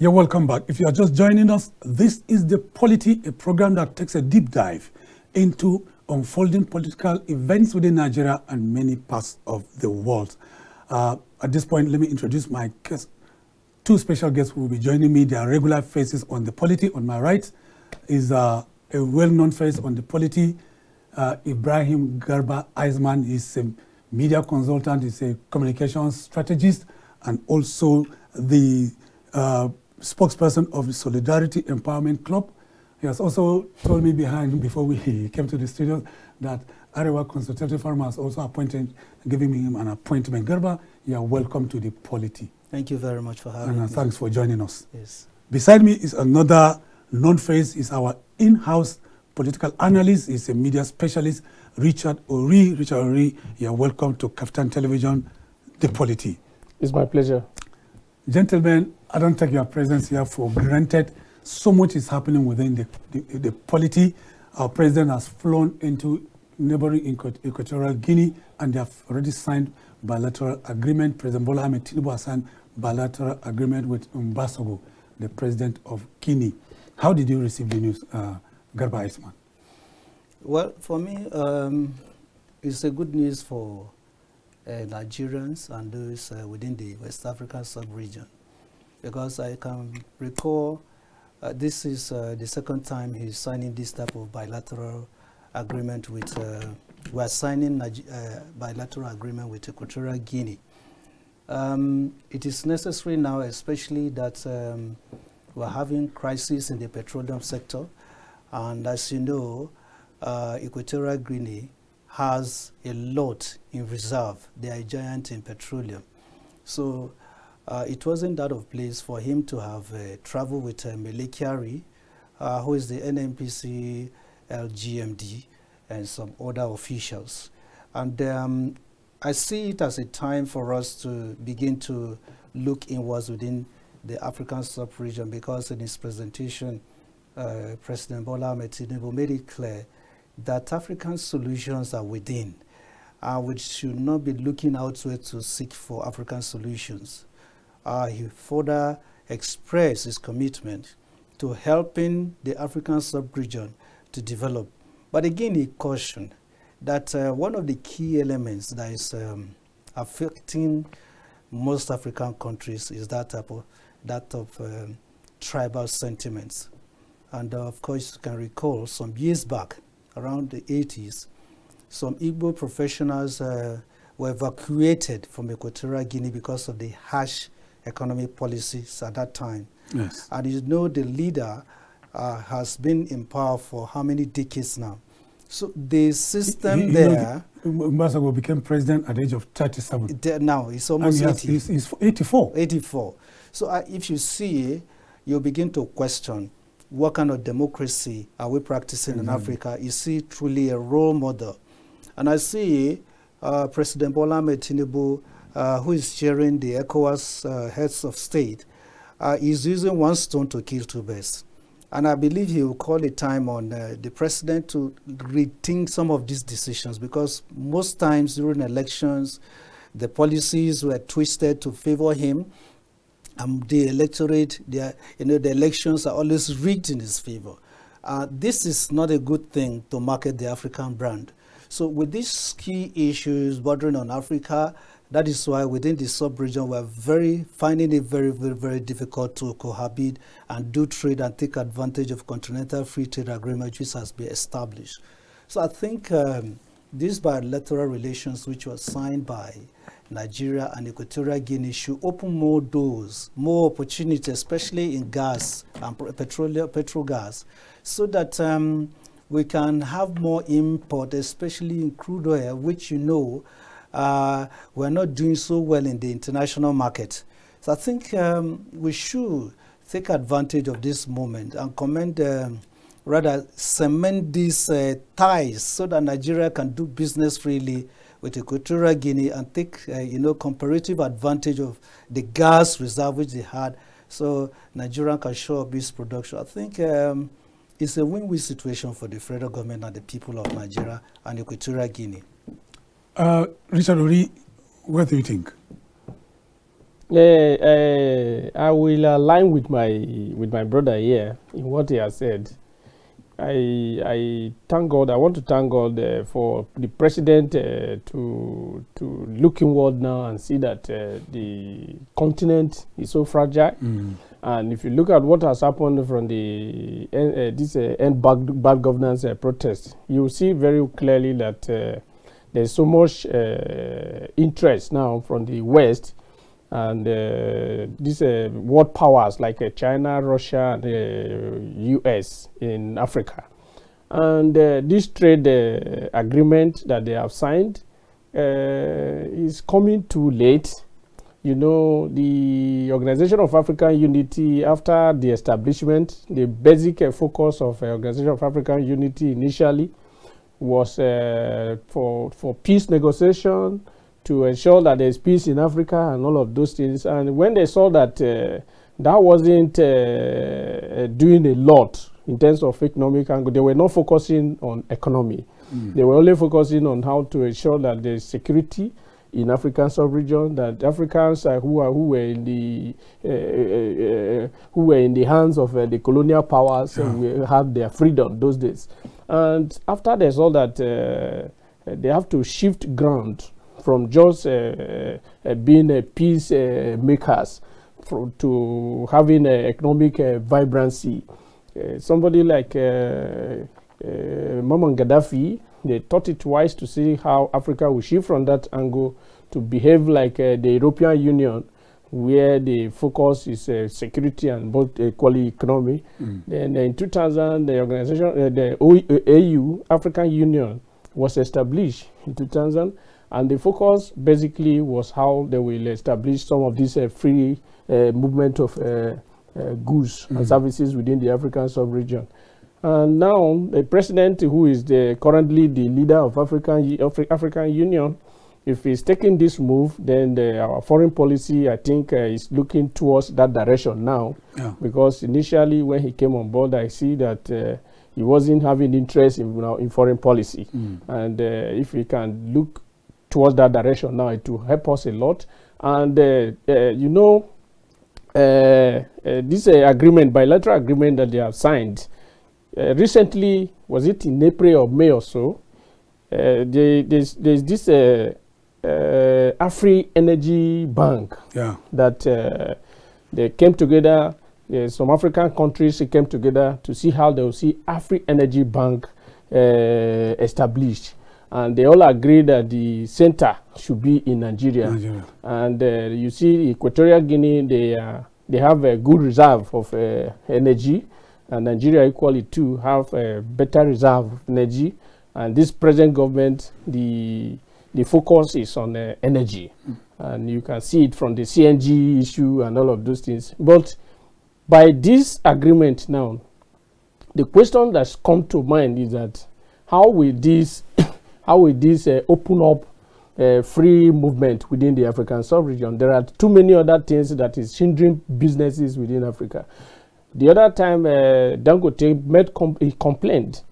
You're welcome back. If you are just joining us, this is The Polity, a program that takes a deep dive into unfolding political events within Nigeria and many parts of the world. Uh, at this point, let me introduce my guests. Two special guests who will be joining me. They are regular faces on The Polity. On my right is uh, a well-known face on The Polity, uh, Ibrahim Garba Iceman. He's a media consultant, he's a communications strategist, and also the uh, spokesperson of the Solidarity Empowerment Club. He has also told me behind, before we came to the studio, that Arewa Consultative Forum has also appointed, giving him an appointment. Garba, you are welcome to the polity. Thank you very much for having and, uh, me. thanks for joining us. Yes. Beside me is another known face, is our in-house political analyst, is a media specialist, Richard Ori. Richard Ori, you are welcome to Kaftan Television, The Polity. It's my pleasure. Gentlemen, I don't take your presence here for granted. So much is happening within the, the, the polity. Our president has flown into neighboring Equatorial Guinea and they have already signed bilateral agreement. President Bola Ahmed Tinubu has signed bilateral agreement with Mbasogo, the president of Guinea. How did you receive the news, uh, Garba Iceman? Well, for me, um, it's a good news for uh, Nigerians and those uh, within the West African sub-region because I can recall uh, this is uh, the second time he's signing this type of bilateral agreement with, uh, we are signing a uh, bilateral agreement with Equatorial Guinea. Um, it is necessary now, especially that um, we're having crisis in the petroleum sector. And as you know, uh, Equatorial Guinea has a lot in reserve. They are a giant in petroleum. So uh, it wasn't out of place for him to have uh, traveled with uh, Mele uh, who is the NNPCL GMD, and some other officials. And um, I see it as a time for us to begin to look inwards within the African sub-region because in his presentation, uh, President Bola Ahmed Tinubu made it clear that African solutions are within, uh, we should not be looking outward to seek for African solutions uh, he further expressed his commitment to helping the African sub-region to develop. But again, he cautioned that uh, one of the key elements that is um, affecting most African countries is that of, that of um, tribal sentiments. And uh, of course, you can recall some years back, around the 80s, some Igbo professionals uh, were evacuated from Equatorial Guinea because of the harsh economic policies at that time. Yes. And you know the leader uh, has been in power for how many decades now? So the system He- he- there, Mbasogo became president at the age of 37. there now And almost he has, 80, he's, he's 84. 84. So uh, if you see, you begin to question what kind of democracy are we practicing in Africa? Is he truly a role model? And I see uh, President Bola Tinubu, uh, who is chairing the ECOWAS uh, heads of state, uh, is using one stone to kill two birds. And I believe he will call a time on uh, the president to rethink some of these decisions because most times during elections, the policies were twisted to favor him. Um, the electorate, uh, you know, the elections are always rigged in his favor. Uh, this is not a good thing to market the African brand. So with these key issues bordering on Africa, that is why within the sub-region we're very finding it very, very, very difficult to cohabit and do trade and take advantage of continental free trade agreement which has been established. So I think um, these bilateral relations which were signed by Nigeria and Equatorial Guinea should open more doors, more opportunities, especially in gas and petroleum, petrol gas, so that um, we can have more import, especially in crude oil, which you know uh, we're not doing so well in the international market. So I think um, we should take advantage of this moment and commend, um, rather cement these uh, ties so that Nigeria can do business freely with Equatorial Guinea and take, uh, you know, comparative advantage of the gas reserve which they had so Nigeria can show up its production. I think um, it's a win-win situation for the federal government and the people of Nigeria and Equatorial Guinea. Uh, Richard Ori, what do you think? uh, I will align with my with my brother here in what he has said. I I thank God. I want to thank God uh, for the president uh, to to look inward now and see that uh, the continent is so fragile. Mm. And if you look at what has happened from the uh, this uh, end bad, bad governance uh, protest, you will see very clearly that uh, there's so much uh, interest now from the West and uh, these uh, world powers like uh, China, Russia, the U.S. in Africa. And uh, this trade uh, agreement that they have signed uh, is coming too late. You know, the Organization of African Unity, after the establishment, the basic uh, focus of uh, Organization of African Unity initially was uh, for, for peace negotiation, to ensure that there's peace in Africa and all of those things. And when they saw that uh, that wasn't uh, doing a lot in terms of economic angle, they were not focusing on economy. Mm. They were only focusing on how to ensure that there's security in African sub-region, that Africans uh, who are who were in the uh, uh, uh, who were in the hands of uh, the colonial powers Yeah. uh, have their freedom those days. And after they saw that uh, they have to shift ground from just uh, uh, being a peace uh, makers fro- to having uh, economic vibrancy. Somebody like uh, Muammar Gaddafi, they thought it wise to see how Africa will shift from that angle to behave like the European Union, where the focus is uh, security and both equally economy. Mm. Then in 2000, the organization, uh, the O- uh, AU, African Union, was established in 2000, and the focus basically was how they will establish some of this uh, free uh, movement of uh, uh, goods and Mhm. services within the African sub-region. And now the president, who is the, currently the leader of African Afri- African Union, if he's taking this move, then the, our foreign policy, I think, uh, is looking towards that direction now Yeah. because initially when he came on board, I see that uh, he wasn't having interest in, you know, in foreign policy. Mm. And uh, if we can look towards that direction now, it will help us a lot. And uh, uh, you know, uh, uh, this uh, agreement, bilateral agreement that they have signed, uh, recently was it in April or May or so? Uh, there's, there's this uh, Afri Energy Bank Yeah. that uh, they came together. Uh, some African countries came together to see how they will see Afri Energy Bank uh, established, and they all agreed that the center should be in Nigeria. Nigeria. And uh, you see, Equatorial Guinea, they uh, they have a good reserve of uh, energy, and Nigeria equally too have a better reserve of energy. And this present government, the the focus is on uh, energy, and you can see it from the CNG issue and all of those things. But by this agreement now, the question that's come to mind is that how will this how will this uh, open up uh, free movement within the African sub-region? There are too many other things that is hindering businesses within Africa. The other time, uh, Dangote made com- he complained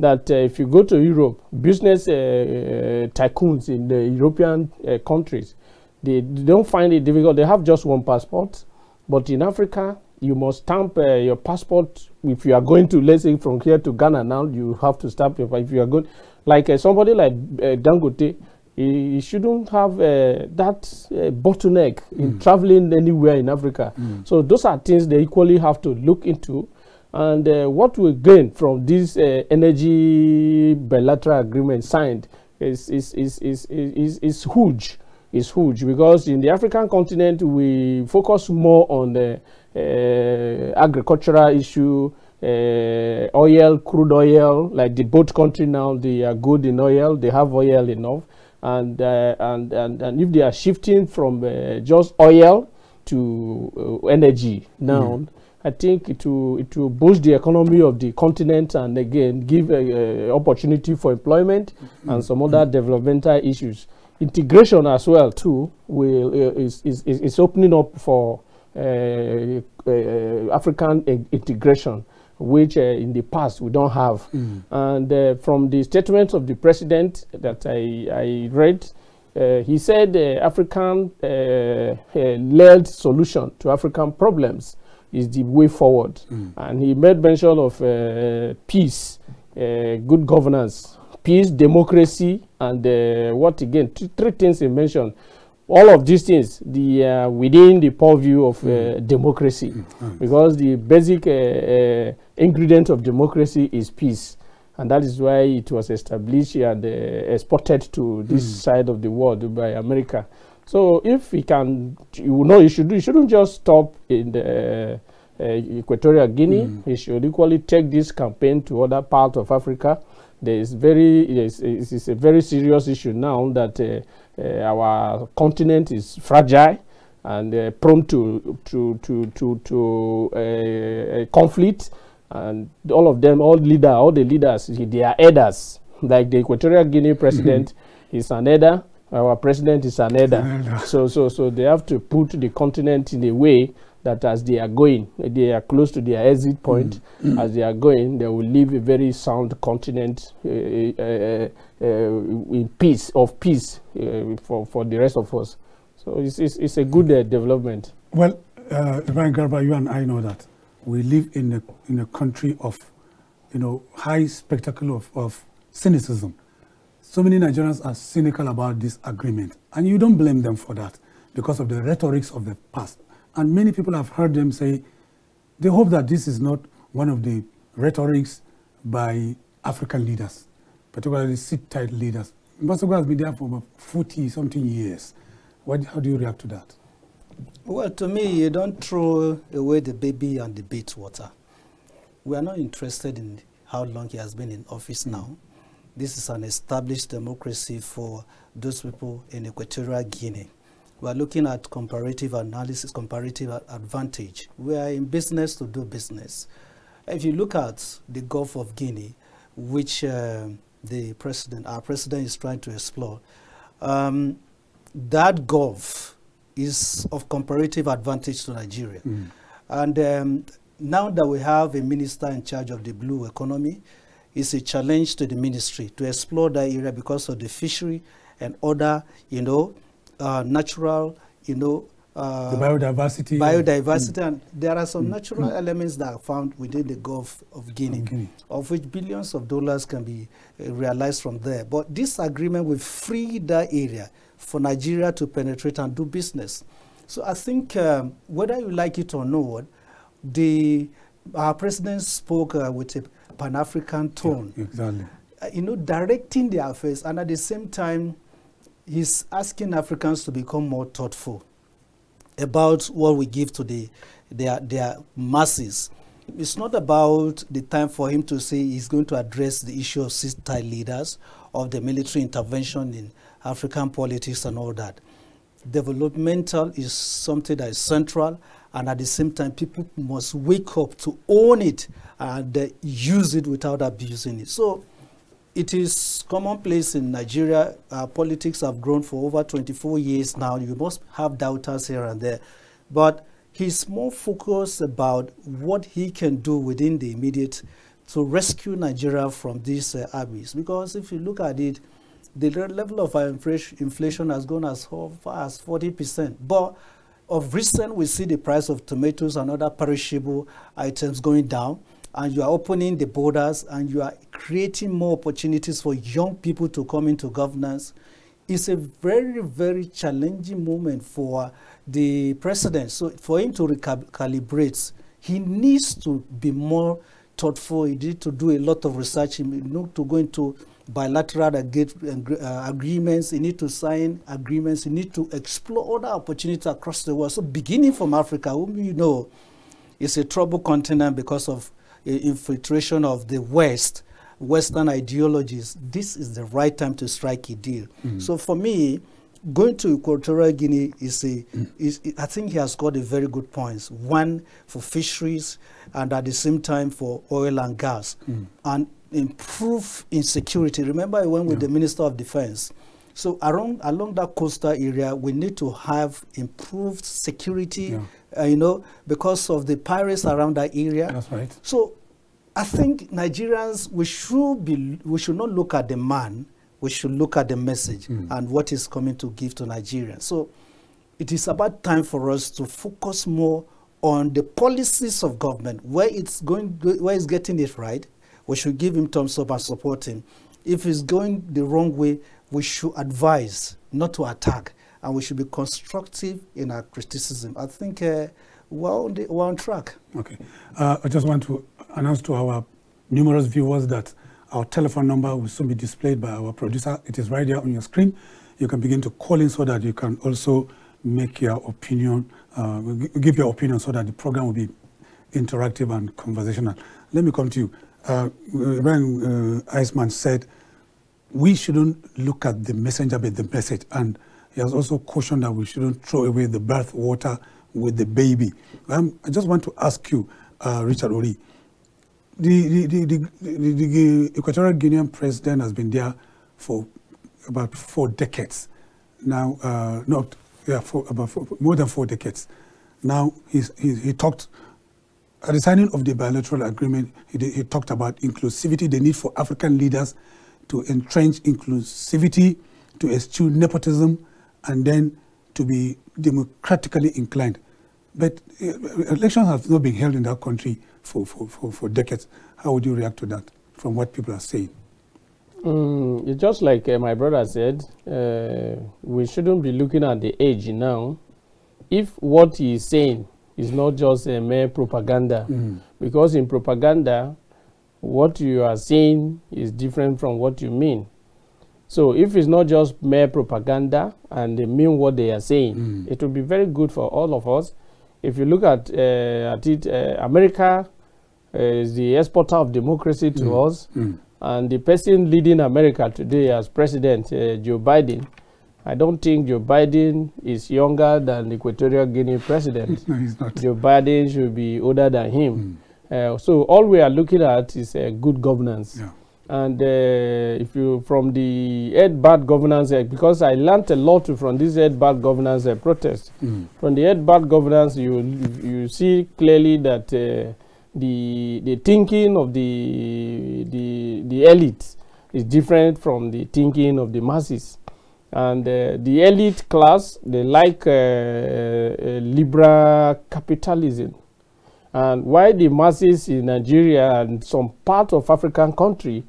that uh, if you go to Europe, business uh, uh, tycoons in the European uh, countries, they, they don't find it difficult. They have just one passport, but in Africa, you must stamp uh, your passport. If you are going to, let's say, from here to Ghana now, you have to stamp your. If you are going, like uh, somebody like uh, Dangote, he, he shouldn't have uh, that uh, bottleneck in Mm. traveling anywhere in Africa. Mm. So those are things they equally have to look into. And uh, what we gain from this uh, energy bilateral agreement signed is is, is, is, is, is, huge. Is huge because in the African continent we focus more on the uh, agricultural issue, uh, oil, crude oil. Like the both country now, they are good in oil. They have oil enough, and uh, and, and and if they are shifting from uh, just oil to energy now, I think it will it will boost the economy of the continent and again give a, a opportunity for employment and some other developmental issues. Integration as well too will uh, is, is is opening up for uh, uh, African in- integration, which uh, in the past we don't have. Mm. And uh, from the statements of the president that I, I read, Uh, he said uh, African uh, led solution to African problems is the way forward. Mm. And he made mention of uh, peace, uh, good governance, peace, democracy, and uh, what again? three things he mentioned. All of these things, the uh, within the purview of uh, mm. democracy, mm. because the basic uh, ingredient of democracy is peace. And that is why it was established and exported to this mm. side of the world by America. So if we can, you know, you should you shouldn't just stop in the uh, Equatorial Guinea. Mm. He should equally take this campaign to other parts of Africa. There is very it is, it is a very serious issue now that uh, uh, our continent is fragile and uh, prone to to to to to uh, conflict and all of them all leader all the leaders they are elders like the equatorial guinea president mm -hmm. is an elder our president is an elder. so, so, so they have to put the continent in a way that as they are going, they are close to their exit point. Mm. As they are going, they will leave a very sound continent uh, uh, uh, in peace, of peace uh, for, for the rest of us. So it's, it's, it's a good uh, development. Well, uh, Ibrahim Garba, you and I know that we live in a, in a country of, you know, high spectacle of, of cynicism. So many Nigerians are cynical about this agreement, and you don't blame them for that because of the rhetorics of the past. And many people have heard them say they hope that this is not one of the rhetorics by African leaders, particularly sit-tight leaders. Mbasogo has been there for about 40 something years. What, how do you react to that? Well, to me, you don't throw away the baby and the bathwater. We are not interested in how long he has been in office now. This is an established democracy for those people in Equatorial Guinea. We are looking at comparative analysis, comparative advantage. We are in business to do business. If you look at the Gulf of Guinea, which uh, the president, our president is trying to explore, um, that Gulf is of comparative advantage to Nigeria. Mm. And um, now that we have a minister in charge of the blue economy, is a challenge to the ministry to explore that area because of the fishery and other, you know, uh, natural, you know, uh, the biodiversity. Biodiversity, mm. and there are some mm. natural mm. elements that are found within the Gulf of Guinea, okay. of which billions of dollars can be uh, realized from there. But this agreement will free that area for Nigeria to penetrate and do business. So I think um, whether you like it or not, the our president spoke uh, with a Pan-African tone. Yeah, exactly. Uh, you know, directing their affairs, and at the same time, he's asking Africans to become more thoughtful about what we give to the their their masses. It's not about the time for him to say he's going to address the issue of sit-tight leaders, of the military intervention in African politics and all that. Developmental is something that is central, and at the same time, people must wake up to own it and uh, use it without abusing it. So it is commonplace in Nigeria. Uh, politics have grown for over 24 years now. You must have doubters here and there. But he's more focused about what he can do within the immediate to rescue Nigeria from these uh, abyss. Because if you look at it, the level of inflation has gone as far as 40%. But of recent, we see the price of tomatoes and other perishable items going down and you are opening the borders and you are creating more opportunities for young people to come into governance, it's a very, very challenging moment for the president. So for him to recalibrate, he needs to be more thoughtful. He needs to do a lot of research. He needs to go into bilateral uh, agreements. you need to sign agreements. you need to explore other opportunities across the world. So beginning from Africa, whom you know is a troubled continent because of infiltration of the West, Western ideologies, this is the right time to strike a deal. Mm -hmm. So for me, going to Equatorial Guinea is a, mm. is, I think he has got a very good points. One for fisheries, and at the same time for oil and gas, mm. and improve insecurity. Remember, I went with yeah. the Minister of Defense. So around along that coastal area, we need to have improved security. Yeah uh, you know, because of the pirates around that area. That's right. So I think Nigerians, we should, be, we should not look at the man, we should look at the message Mm. and what is coming to give to Nigeria. So it is about time for us to focus more on the policies of government, where it's going, where it's getting it right. We should give him thumbs up and support him. If he's going the wrong way, we should advise, not to attack, and we should be constructive in our criticism. I think uh, we're, on the, we're on track. Okay. Uh, I just want to announce to our numerous viewers that our telephone number will soon be displayed by our producer. It is right there on your screen. You can begin to call in so that you can also make your opinion, uh, give your opinion so that the program will be interactive and conversational. Let me come to you. Uh, when uh, Iceman said, we shouldn't look at the messenger but the message. And he has also cautioned that we shouldn't throw away the birth water with the baby. Um, I just want to ask you, uh, Richard Ori, the, the, the, the, Equatorial Guinean president has been there for about four decades. Now, uh, not, yeah, for about four, more than four decades. Now, he's, he, he talked at the signing of the bilateral agreement, he, he talked about inclusivity, the need for African leaders to entrench inclusivity, to eschew nepotism, and then to be democratically inclined. But uh, elections have not been held in that country for, for, for, for decades. How would you react to that from what people are saying? Mm, it's just like uh, my brother said, uh, we shouldn't be looking at the age now. If what he is saying is not just a mere propaganda, because in propaganda, what you are saying is different from what you mean. So if it's not just mere propaganda and they mean what they are saying, Mm. it will be very good for all of us. If you look at, uh, at it, uh, America uh, is the exporter of democracy to Mm. us. Mm. And the person leading America today as president, uh, Joe Biden, I don't think Joe Biden is younger than the Equatorial Guinea president. No, he's not. Joe Biden should be older than him. Uh, so all we are looking at is uh, good governance. Yeah. And uh, if you from the End Bad governance, uh, because I learned a lot from this End Bad governance uh, protest. Mm. From the End Bad governance, you you see clearly that uh, the the thinking of the the the elite is different from the thinking of the masses. And uh, the elite class, they like uh, uh, liberal capitalism. And why the masses in Nigeria and some part of African country,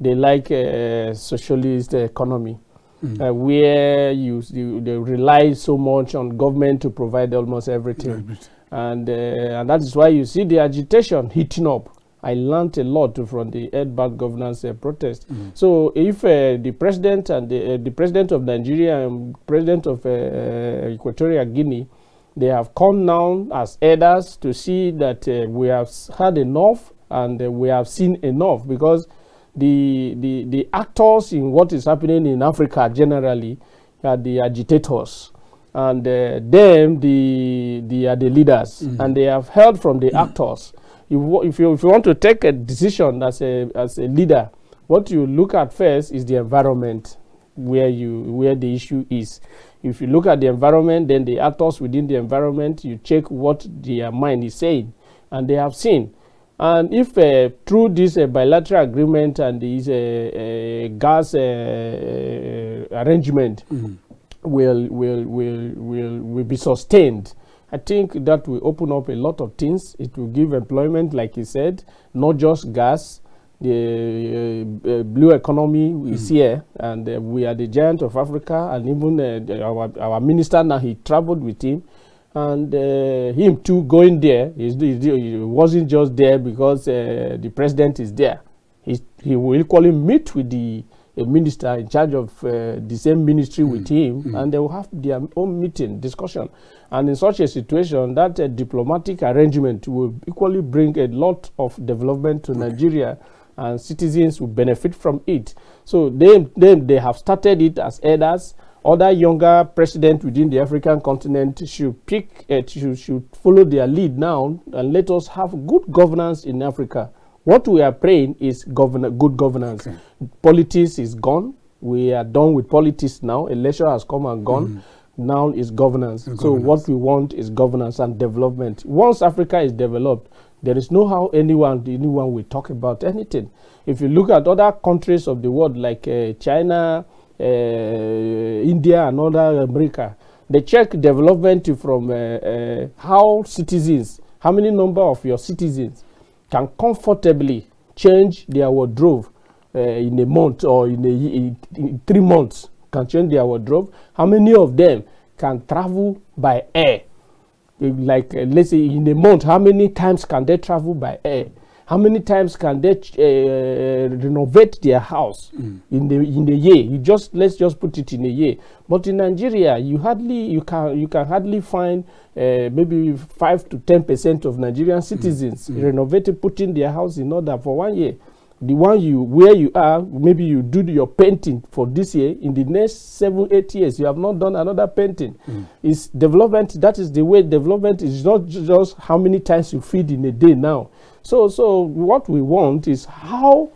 they like uh, socialist economy, Mm. uh, where you, you they rely so much on government to provide almost everything Right. and uh, and that is why you see the agitation heating up. I learned a lot from the End Bad governance uh, protest. Mm. So if uh, the president and the, uh, the president of Nigeria and president of uh, uh, Equatorial Guinea, they have come down as elders to see that uh, we have had enough and we have seen enough because the, the the actors in what is happening in Africa generally are the agitators and uh, them the the are the leaders and they have heard from the actors if, if you if you want to take a decision as a as a leader what you look at first is the environment where you where the issue is if you look at the environment then the actors within the environment you check what their mind is saying and they have seen and if uh, through this uh, bilateral agreement and this uh, uh, gas uh, uh, arrangement Mm. will will will will will be sustained i think that will open up a lot of things. It will give employment like he said not just gas. The uh, uh, blue economy is here and uh, we are the giant of africa and even uh, our our minister now he traveled with him. And uh, him too going there he's, he's, he wasn't just there because uh, the president is there. He, he will equally meet with the a minister in charge of uh, the same ministry with him and they will have their own meeting discussion. And in such a situation that uh, diplomatic arrangement will equally bring a lot of development to nigeria and citizens will benefit from it. So they, they, they have started it as elders. Other younger presidents within the African continent should pick, uh, should, should follow their lead now, and let us have good governance in Africa. What we are praying is govern- good governance. Okay. Politics is gone. We are done with politics now. Election has come and gone. Now is governance. So governance. what we want is governance and development. Once Africa is developed, there is no how anyone anyone will talk about anything. If you look at other countries of the world like uh, China, uh, India, and other America, they check development from uh, uh, how citizens, how many number of your citizens can comfortably change their wardrobe uh, in a month or in, a, in, three months can change their wardrobe. How many of them can travel by air? Like uh, let's say in a month, how many times can they travel by air? How many times can they uh, renovate their house mm. in the in a year? You just let's just put it in a year. But in Nigeria, you hardly you can you can hardly find uh, maybe five to ten percent of Nigerian citizens mm. renovating, putting their house in order for one year the one you where you are maybe you do your painting for this year in the next seven eight years you have not done another painting mm. it's development that is the way development is not just how many times you feed in a day now so so what we want is how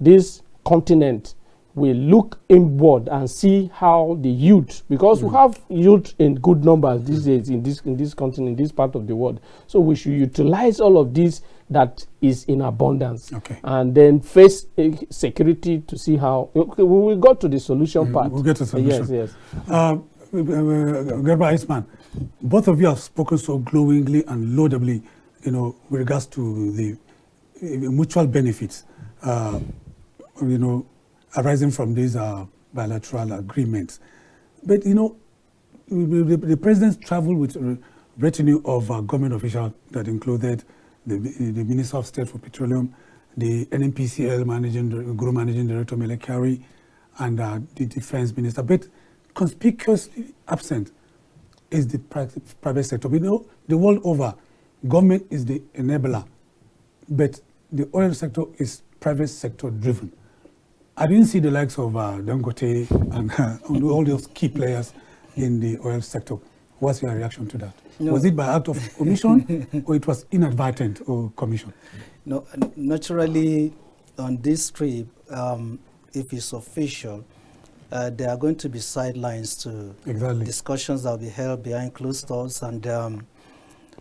this continent will look inward and see how the youth because mm. we have youth in good numbers these days in this in this continent in this part of the world. So we should utilize all of this that is in abundance. Okay. and then face uh, security to see how okay, we will go to the solution mm, part. we'll get to solution yes yes. Uh, Garba Iceman, both of you have spoken so glowingly and laudably you know with regards to the uh, mutual benefits uh, you know arising from these uh, bilateral agreements but you know the, the president traveled with retinue of uh, government officials that included the, the Minister of State for Petroleum, the NNPCL managing, group managing director Mele Kyari, and uh, the defense minister. But conspicuously absent is the private sector. We know the world over, government is the enabler, but the oil sector is private sector driven. I didn't see the likes of uh, Dangote and uh, all those key players in the oil sector. What's your reaction to that? No. Was it by act of commission or it was inadvertent or commission? No, naturally, on this trip, um, if it's official, uh, there are going to be sidelines to exactly. discussions that will be held behind closed doors, and um,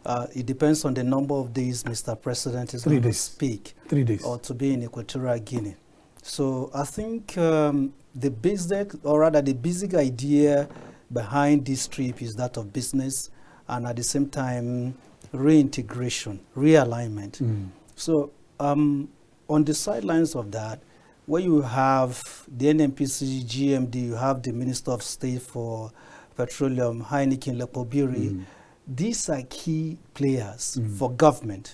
uh, it depends on the number of days Mr. President is Three going days. to speak Three days. or to be in Equatorial Guinea. So I think um, the basic, or rather the basic idea behind this trip is that of business and at the same time reintegration, realignment. Mm. So um, on the sidelines of that, where you have the NNPC GMD, you have the Minister of State for Petroleum, Heineken Lokpobiri, mm. These are key players mm. for government.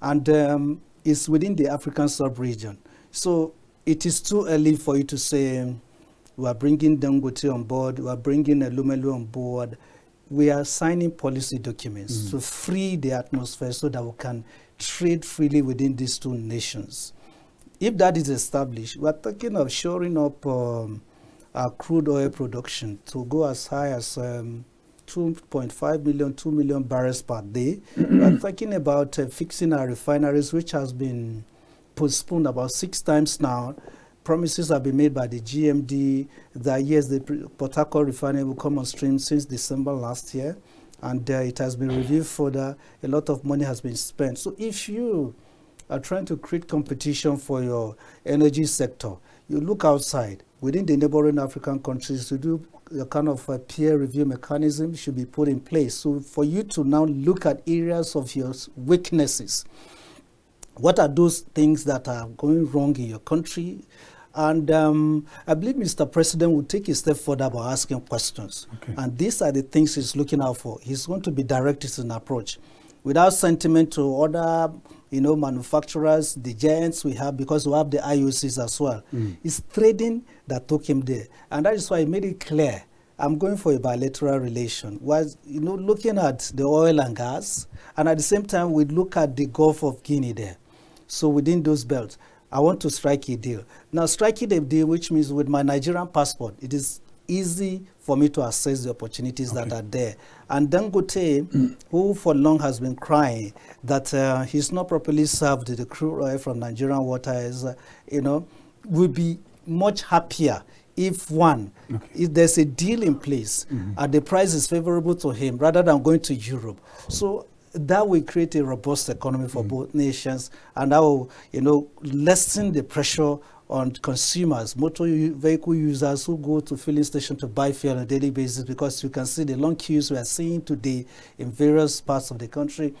And um, it's within the African sub-region. So it is too early for you to say, we are bringing Dangote on board, we are bringing Elumelu on board, we are signing policy documents mm. to free the atmosphere so that we can trade freely within these two nations. If that is established, we're talking of shoring up um, our crude oil production to go as high as um, 2.5 million, 2 million barrels per day. we're talking about uh, fixing our refineries, which has been postponed about six times now promises have been made by the GMD that yes, the Port Harcourt refinery will come on stream since December last year, and uh, it has been reviewed further. A lot of money has been spent. So if you are trying to create competition for your energy sector, you look outside within the neighboring African countries to do a kind of a peer review mechanism should be put in place. So for you to now look at areas of your weaknesses, what are those things that are going wrong in your country? And um, I believe Mr. President will take a step further by asking questions. Okay. And these are the things he's looking out for. He's going to be direct in approach. Without sentiment to other you know, manufacturers, the giants we have, because we have the IOCs as well. Mm. It's trading that took him there. And that is why I made it clear I'm going for a bilateral relation. Was you know looking at the oil and gas, and at the same time we look at the Gulf of Guinea there. So within those belts, I want to strike a deal. Now, striking a deal, which means with my Nigerian passport, it is easy for me to assess the opportunities okay. that are there. And Dangote, mm. who for long has been crying that uh, he's not properly served the crude oil from Nigerian waters, uh, you know, will be much happier if one, okay. if there's a deal in place mm -hmm. and the price is favorable to him rather than going to Europe. So that will create a robust economy for Mm. both nations, and that will, you know, lessen the pressure on consumers, motor vehicle users who go to filling station to buy fuel on a daily basis because you can see the long queues we are seeing today in various parts of the country.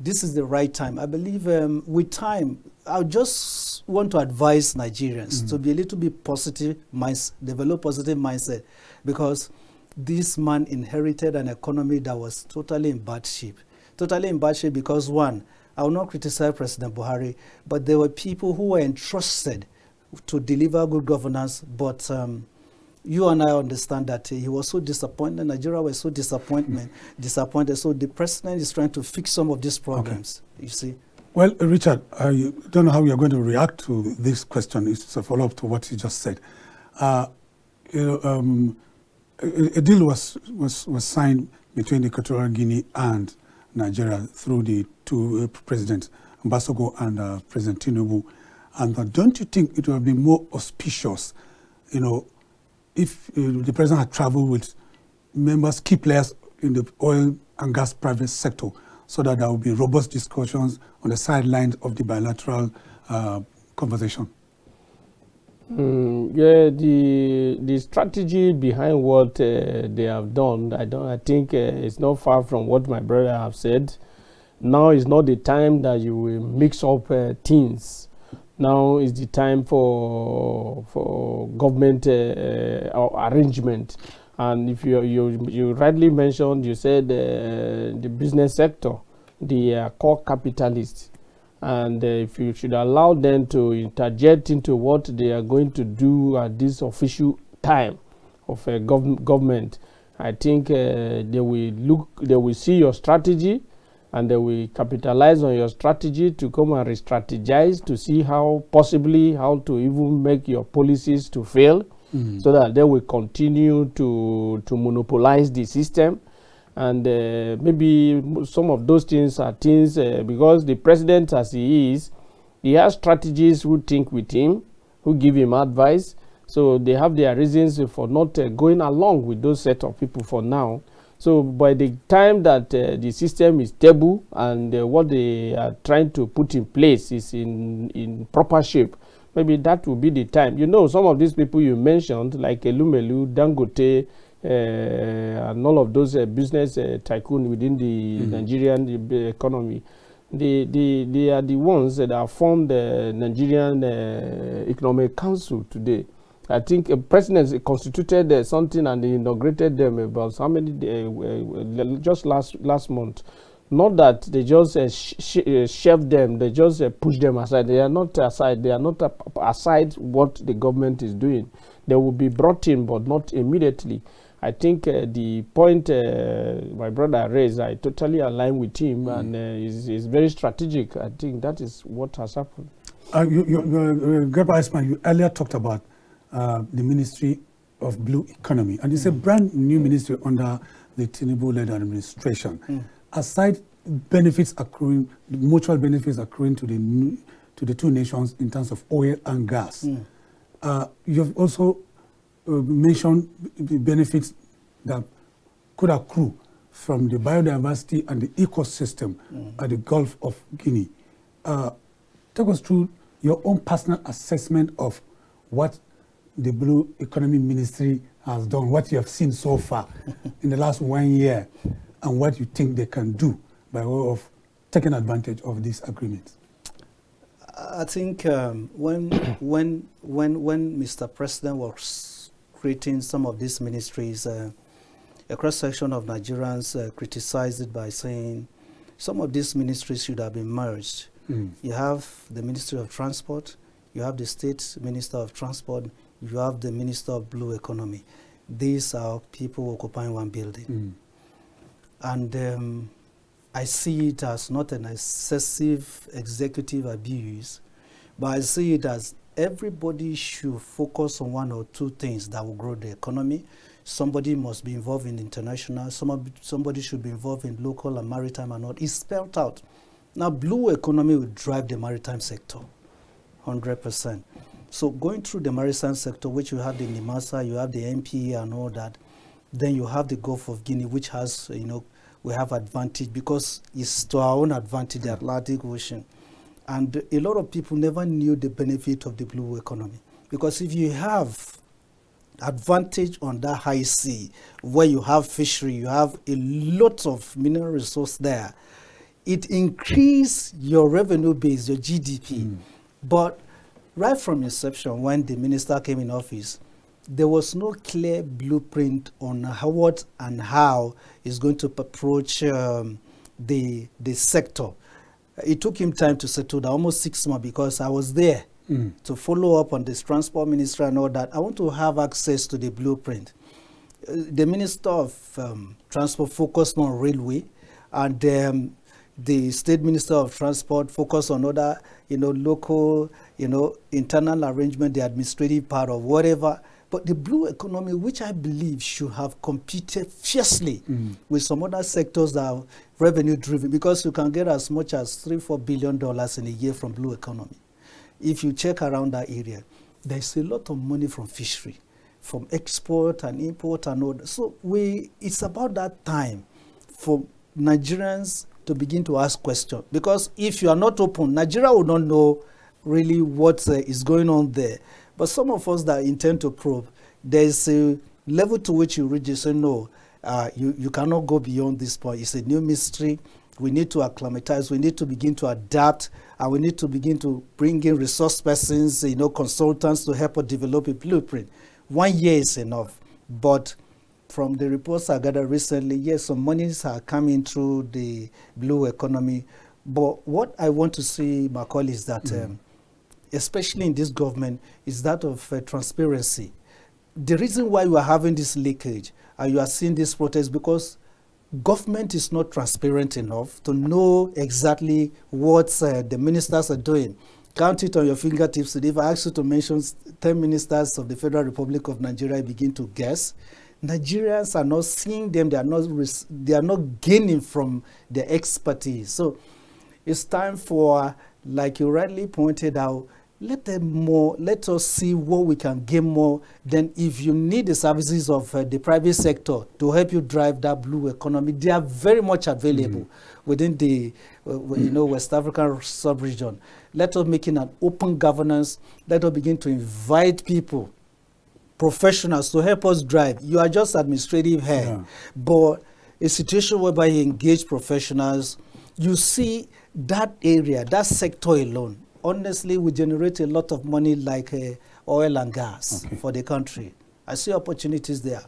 This is the right time. I believe um, with time, I just want to advise Nigerians to be a little bit positive, minds, develop positive mindset because this man inherited an economy that was totally in bad shape. Totally in bad shape because one, I will not criticize President Buhari, but there were people who were entrusted to deliver good governance, but um, you and I understand that uh, he was so disappointed. Nigeria was so disappointment, disappointed. So the president is trying to fix some of these problems. You see, Well, uh, Richard, I don't know how you are going to react to this question. It's a follow-up to what you just said. Uh, you know, um, a, a deal was, was, was signed between Equatorial Guinea and Nigeria through the two uh, presidents, Mbasogo and uh, President Tinubu. And uh, don't you think it would have been more auspicious, you know, if uh, the president had traveled with members, key players in the oil and gas private sector, so that there would be robust discussions on the sidelines of the bilateral uh, conversation? Mm, yeah, the the strategy behind what uh, they have done, I don't. I think uh, it's not far from what my brother have said. Now is not the time that you will mix up uh, things. Now is the time for for government uh, uh, arrangement. And if you you you rightly mentioned, you said uh, the business sector, the uh, core capitalists and uh, if you should allow them to interject into what they are going to do at this official time of a gov- government, I think uh, they will look, they will see your strategy, and they will capitalize on your strategy to come and re-strategize to see how possibly how to even make your policies to fail, so that they will continue to to monopolize the system. And uh, maybe some of those things are things uh, because the president as he is he has strategies who think with him who give him advice. So they have their reasons for not uh, going along with those set of people for now so by the time that uh, the system is stable and uh, what they are trying to put in place is in in proper shape maybe that will be the time you know some of these people you mentioned like elumelu dangote uh, and all of those uh, business uh, tycoon within the Nigerian uh, economy, they, they, they are the ones that have formed the Nigerian uh, Economic Council today. I think a president constituted uh, something and they inaugurated them about how many uh, uh, just last last month. Not that they just uh, sh- sh- uh, them, they just uh, push them aside. They are not aside. They are not uh, aside what the government is doing. They will be brought in, but not immediately. I think uh, the point uh, my brother raised, I totally align with him, and uh, is is very strategic. I think that is what has happened. Uh, you, you, you, uh, Garba Iceman, you earlier talked about uh, the Ministry of Blue Economy, and it's a brand new ministry under the Tinubu-led administration. Aside benefits accruing, mutual benefits accruing to the new, to the two nations in terms of oil and gas, uh, you have also uh, mentioned the benefits that could accrue from the biodiversity and the ecosystem at the Gulf of Guinea. Uh, take us through your own personal assessment of what the Blue Economy Ministry has done, what you have seen so far in the last one year, and what you think they can do by way of taking advantage of these agreements. I think um, when when when when Mr. President was creating some of these ministries, uh, a cross section of Nigerians uh, criticized it by saying some of these ministries should have been merged. Mm. You have the Ministry of Transport, you have the State Minister of Transport, you have the Minister of Blue Economy. These are people occupying one building. Mm. And um, I see it as not an excessive executive abuse, but I see it as everybody should focus on one or two things that will grow the economy. Somebody must be involved in international, somebody, somebody should be involved in local and maritime and all. It's spelled out. Now, blue economy will drive the maritime sector, 100%. So going through the maritime sector, which you have the NIMASA, you have the NPA and all that, then you have the Gulf of Guinea, which has, you know, we have advantage because it's to our own advantage, the Atlantic Ocean. And a lot of people never knew the benefit of the blue economy. Because if you have advantage on that high sea, where you have fishery, you have a lot of mineral resource there, it increase your revenue base, your GDP. Mm. But right from inception, when the minister came in office, there was no clear blueprint on how, what and how is going to approach um, the, the sector. It took him time to settle down, almost six months, because I was there mm. to follow up on this transport minister and all that. I want to have access to the blueprint. Uh, the minister of um, transport focused on railway, and um, the state minister of transport focused on other, you know, local, you know, internal arrangement, the administrative part of whatever. But the blue economy, which I believe should have competed fiercely mm. with some other sectors that are revenue driven, because you can get as much as three, four billion dollars in a year from blue economy. If you check around that area, there's a lot of money from fishery, from export and import and all that. So we, it's about that time for Nigerians to begin to ask questions. Because if you are not open, Nigeria will not know really what uh, is going on there. But some of us that intend to probe, there's a level to which you reach, you say, no, uh, you, you cannot go beyond this point. It's a new mystery. We need to acclimatize. We need to begin to adapt. And we need to begin to bring in resource persons, you know, consultants to help us develop a blueprint. One year is enough. But from the reports I gathered recently, yes, some monies are coming through the blue economy. But what I want to see, Macaulay, is that mm. um, especially in this government, is that of uh, transparency. The reason why you are having this leakage and you are seeing this protest because government is not transparent enough to know exactly what uh, the ministers are doing. Count it on your fingertips. If I ask you to mention 10 ministers of the Federal Republic of Nigeria, I begin to guess. Nigerians are not seeing them. They are not. They are not gaining from their expertise. So, it's time for, like you rightly pointed out, let them more let us see what we can gain more then if you need the services of uh, the private sector to help you drive that blue economy they are very much available mm -hmm. within the uh, you know west african sub-region let us make it an open governance let us begin to invite people professionals to help us drive you are just administrative head yeah. but a situation whereby you engage professionals you see that area that sector alone honestly, we generate a lot of money like uh, oil and gas okay. for the country. I see opportunities there.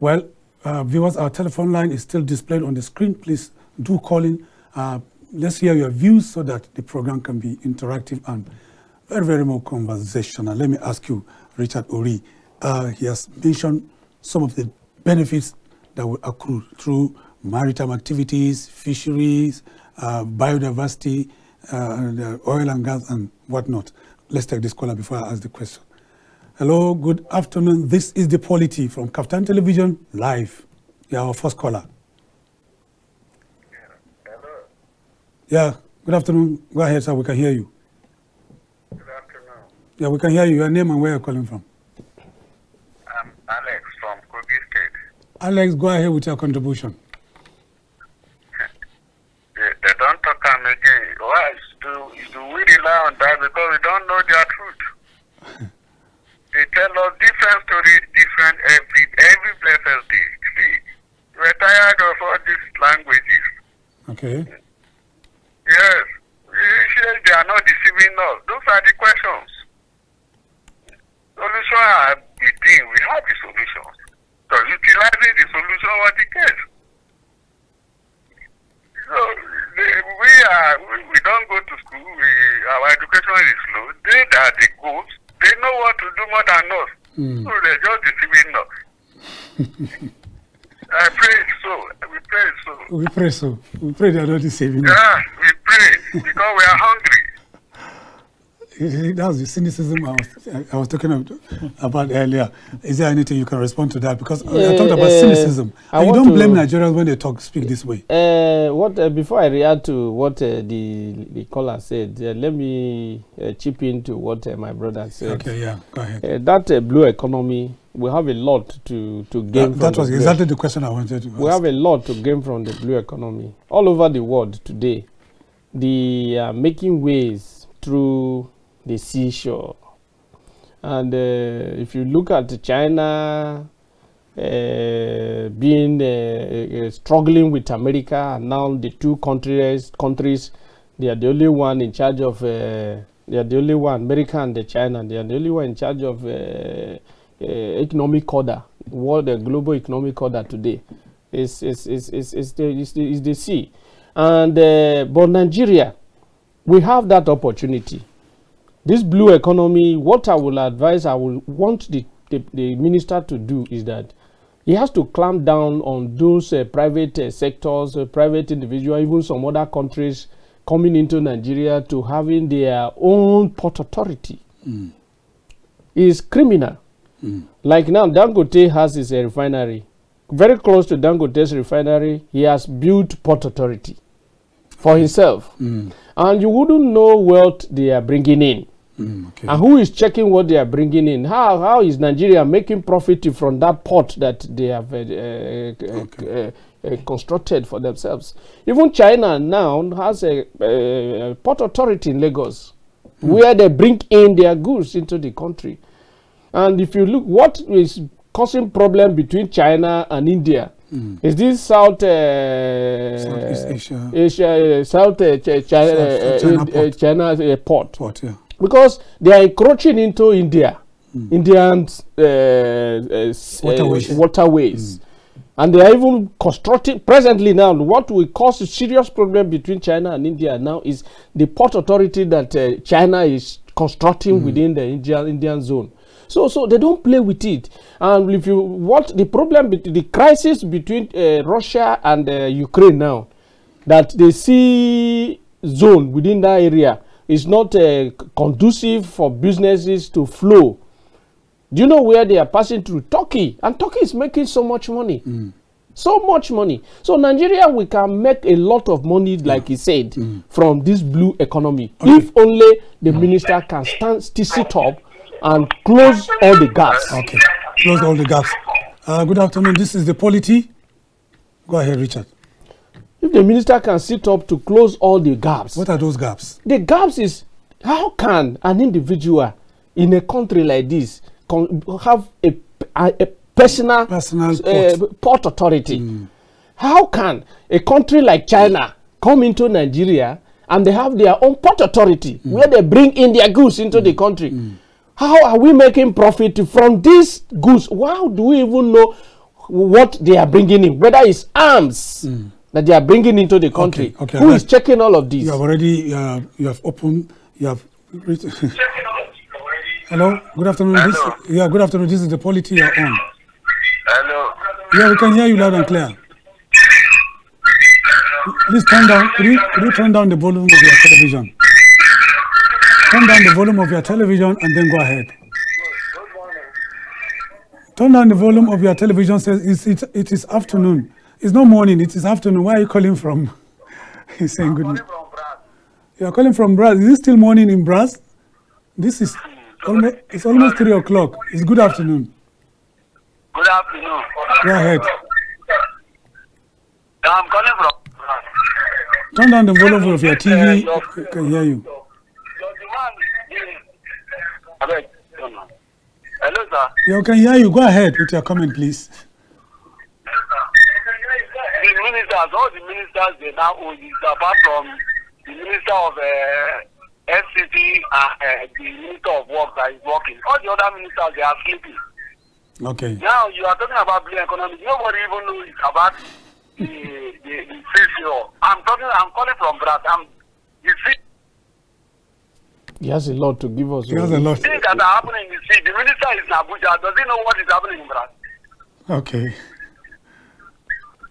Well, uh, viewers, our telephone line is still displayed on the screen. Please do call in. Uh, let's hear your views so that the program can be interactive and very, very more conversational. Let me ask you, Richard Ori. Uh, he has mentioned some of the benefits that will accrue through maritime activities, fisheries, uh, biodiversity, uh, oil and gas and whatnot. Let's take this caller before I ask the question. Hello, good afternoon. This is the Polity from Kaftan Television live. Yeah, our first caller. Yeah, hello. Yeah, good afternoon. Go ahead, sir. We can hear you. Good afternoon. Yeah, we can hear you. Your name and where you're calling from. I'm Alex from Kogi State. Alex, go ahead with your contribution. They don't talk again. Why do, do we rely on that? Because we don't know their truth. they tell us different stories, different every every blessed day. See, we're tired of all these languages. Okay. Yes. They are not deceiving us. Those are the questions. Solution are within. We have the solutions. So utilizing the solution was the case. So we are we, we don't go to school. We, our education is low. They are the ghosts. They know what to do more than us. Mm. So they're just deceiving us. I pray so. We pray so. We pray so. We pray they're not deceiving us. Yeah, we pray because we are hungry. That was the cynicism I was, I was talking about earlier. Is there anything you can respond to that? Because uh, I talked about uh, cynicism. and you don't blame Nigerians when they talk, speak this way. Uh, what uh, Before I react to what uh, the, the caller said, uh, let me chip into what my brother said. Okay, yeah, go ahead. that blue economy we have a lot to, to gain That, from that the was blue exactly the question I wanted to ask. we have a lot to gain from the blue economy. All over the world today, they are making ways through the seashore. And uh, if you look at China uh, being uh, uh, struggling with America, and now the two countries, countries, they are the only one in charge of. Uh, they are the only one, America and the China. They are the only one in charge of uh, economic order, world uh, global economic order today. Is is is is the the, is the sea, and but Nigeria, we have that opportunity. This blue economy, what I will advise, I will want the the, the minister to do is that he has to clamp down on those uh, private uh, sectors, uh, private individuals, even some other countries coming into Nigeria to having their own port authority. Is criminal. Like now, Dangote has his refinery. Very close to Dangote's refinery, he has built port authority for himself. And you wouldn't know what they are bringing in. Mm, okay. And who is checking what they are bringing in? How, how is Nigeria making profit from that port that they have uh, uh, uh, uh, constructed for themselves? Even China now has a, uh, port authority in Lagos where they bring in their goods into the country. And if you look, what is causing problem between China and India? Is this South uh, Southeast Asia. Asia, uh, South uh, Ch- China, uh, China uh, port. China uh, port? Port, yeah. Because they are encroaching into India, Indian uh, uh, uh, Waterways. waterways. and they are even constructing presently now. What will cause a serious problem between China and India now is the port authority that uh, China is constructing within the Indian Indian zone. So, so they don't play with it. And if you what the problem, the crisis between uh, Russia and uh, Ukraine now, that the sea zone within that area is not uh, conducive for businesses to flow. Do you know where they are passing through? Turkey. And Turkey is making so much money. So much money. So Nigeria, we can make a lot of money, like he said, from this blue economy. If only the minister can stand, sit up and close all the gaps. Okay. Close all the gaps. Uh, good afternoon. This is the polity. Go ahead, Richard. If the minister can sit up to close all the gaps, What are those gaps? the gaps is how can an individual in a country like this have a, a, a personal, Personal uh, port. port authority? Hmm. How can a country like china come into nigeria and they have their own port authority hmm. where they bring in their goods into the hmm. country? How are we making profit from these goods? How do we even know what they are bringing in whether it's arms that they are bringing into the country okay, who right. is checking all of this You have already, uh, you have opened, you have. writ- Hello. Good afternoon. Hello. This, yeah. Good afternoon. This is the polity you're on. Hello. Yeah, we can hear you loud and clear. Please turn down. Could you, could you turn down the volume of your television? Turn down the volume of your television and then go ahead. Turn down the volume of your television. Says it's, it's, it is afternoon. It's not morning. It is afternoon. Where are you calling from? He's saying good. Brad. You are calling from Brass. Is it still morning in Brass? This is mm, almost. It's almost three o'clock. It's good afternoon. Good afternoon. Go ahead. I'm calling from. Turn down the volume of your TV. I can hear you. Your demand is- Abeg, no, no. Hello, sir. Yeah, I can hear you. Go ahead with your comment, please. The ministers, all the ministers, they now own it, apart from the minister of uh, FCT and uh, the minister of work that is working. All the other ministers, they are sleeping. Okay. Now, you are talking about blue economy. Nobody even knows about the, the, the CCO. I'm talking, I'm calling from Brad. I'm, the sea- He has a lot to give us. He has a lot. things that are happening in the sea. The minister is in Abuja. Does he know what is happening in Brad? Okay.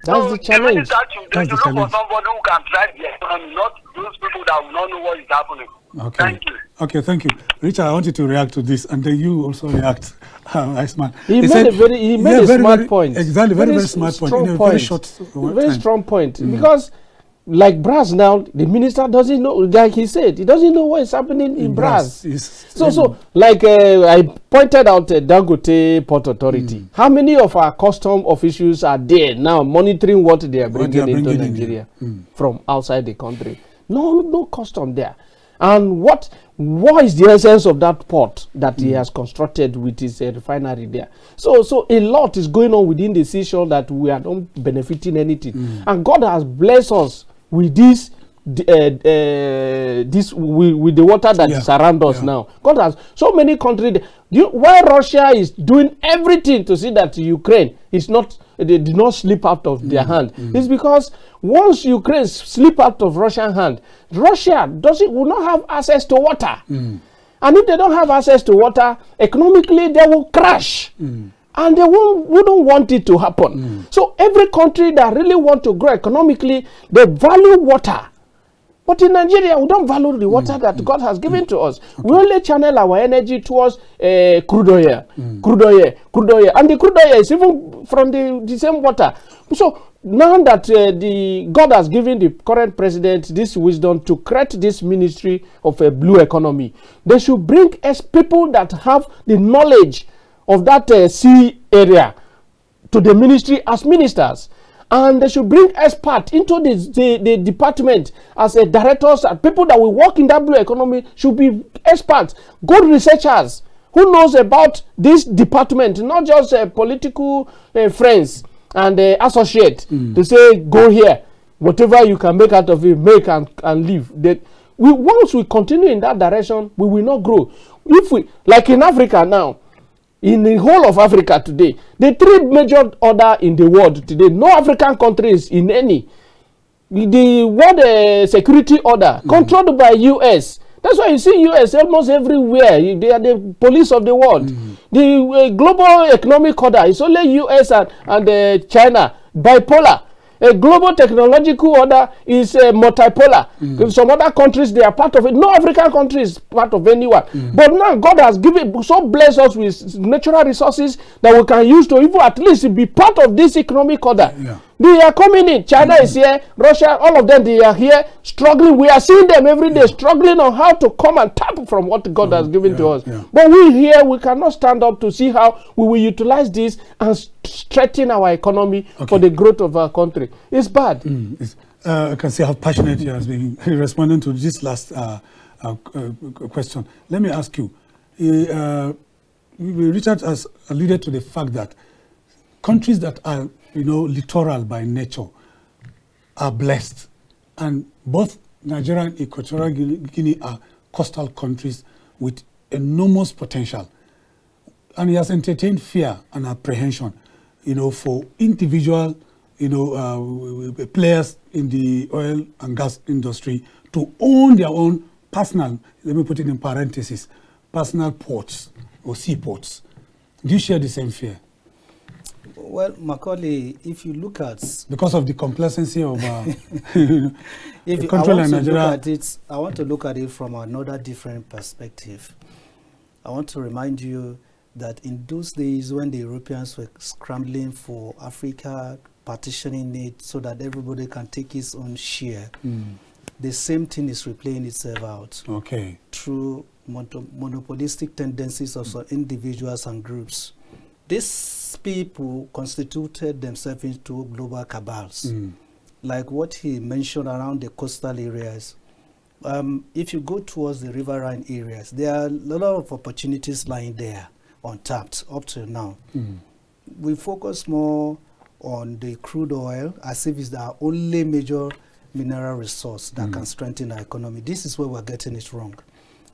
That's so the challenge. minister should, That's should the look challenge. for somebody who can drive the economy, not those people that will not know what is happening. Okay. Thank you. Okay, thank you. Richard, I want you to react to this, and then you also react, uh, Iceman. He, made said- a very he made Yeah, a very, smart very- point. Exactly, very, very s- smart point. strong In a point. very short uh, very time. strong point because like Brass now, the minister doesn't know, like he said, he doesn't know what is happening in, Brass. is- So, so like uh, I pointed out uh, Dangote Port Authority. How many of our custom officials are there now monitoring what they are bringing, they are into bringing in, Nigeria from outside the country? No, no custom there. And what what is the essence of that port that he has constructed with his uh, refinery there? So, so a lot is going on within the seashore that we are not benefiting anything. And God has blessed us with this. Uh, uh, this with, with the water that Yeah, surround us yeah. now God has so many countries. You, why Russia is doing everything to see that Ukraine is not they did not slip out of their hand? It's because once Ukraine slip out of Russian hand, Russia doesn't will not have access to water. And if they don't have access to water, economically they will crash. And they won't, wouldn't want it to happen. So every country that really want to grow economically, they value water. But in Nigeria, we don't value the water that God has given to us. We only channel our energy towards uh, crude oil, crude oil, crude oil, and the crude oil is even from the, the same water. So now that uh, the God has given the current president this wisdom to create this ministry of a blue economy, they should bring us people that have the knowledge of that uh, sea area to the ministry as ministers. And they should bring experts into the, the, the department as a directors and people that will work in that blue economy should be experts good researchers who knows about this department not just uh, political uh, friends and uh, associate to say go here. Whatever you can make out of it make and, and leave. That we once we continue in that direction we will not grow. If we like in africa now in the whole of Africa today, the three major order in the world today, no African countries in any. The world uh, security order controlled by US. That's why you see US almost everywhere. They are the police of the world. The uh, global economic order is only US and, and uh, China, bipolar. A global technological order is uh, multipolar. In Some other countries they are part of it. No African country is part of anyone. But now God has given so blessed us with natural resources that we can use to even at least be part of this economic order. Yeah. They are coming in. China is here. Russia, all of them, they are here struggling. We are seeing them every day struggling on how to come and tap from what God has given to us. yeah. But we here, we cannot stand up to see how we will utilize this and strengthen our economy for the growth of our country. It's bad. It's- uh, I can see how passionate you has been responding to this last uh, uh, uh, question. Let me ask you, uh, Richard has alluded to the fact that countries that are, you know, littoral by nature are blessed, and both Nigeria and Equatorial Guinea- are coastal countries with enormous potential and he has entertained fear and apprehension, you know, for individual, you know, uh, players in the oil and gas industry to own their own personal, let me put it in parentheses, personal ports or seaports. Do you share the same fear? Well, Macaulay, if you look at Because of the complacency of uh, if you, I control want in to look at it, I want to look at it from another different perspective. I want to remind you that in those days when the Europeans were scrambling for Africa, partitioning it so that everybody can take his own share, the same thing is replaying itself out Okay. through mono- monopolistic tendencies of some individuals and groups. These people constituted themselves into global cabals, Mm. like what he mentioned around the coastal areas. Um, if you go towards the riverine areas, there are a lot of opportunities lying there, untapped up to now. Mm. We focus more on the crude oil as if it's our only major mineral resource that can strengthen our economy. This is where we're getting it wrong.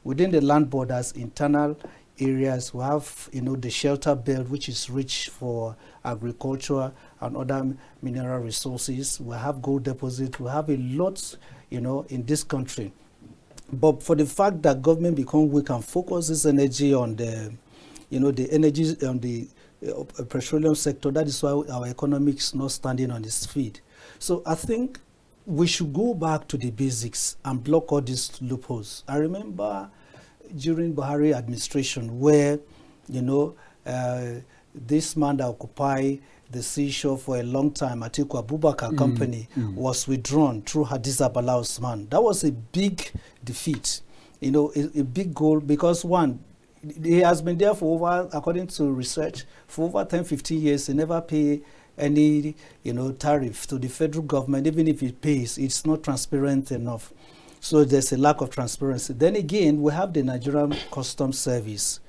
Within the land borders, internal areas, we have you know the shelter belt, which is rich for agriculture and other mineral resources. We have gold deposits. We have a lot, you know, in this country. But for the fact that government become weak and focuses energy on the, you know, the energy on the uh, petroleum sector, that is why our economy is not standing on its feet. So I think we should go back to the basics and block all these loopholes. I remember during Buhari administration where, you know, uh, this man that occupy the seashore for a long time, Atiku Abubakar Mm, company was withdrawn through Hadiza Bala Usman. That was a big defeat, you know, a, a big goal because one, he has been there for over, according to research, for over 10, 15 years. He never pay any, you know, tariff to the federal government. Even if it pays, it's not transparent enough. So there's a lack of transparency. Then again, we have the Nigerian Customs Service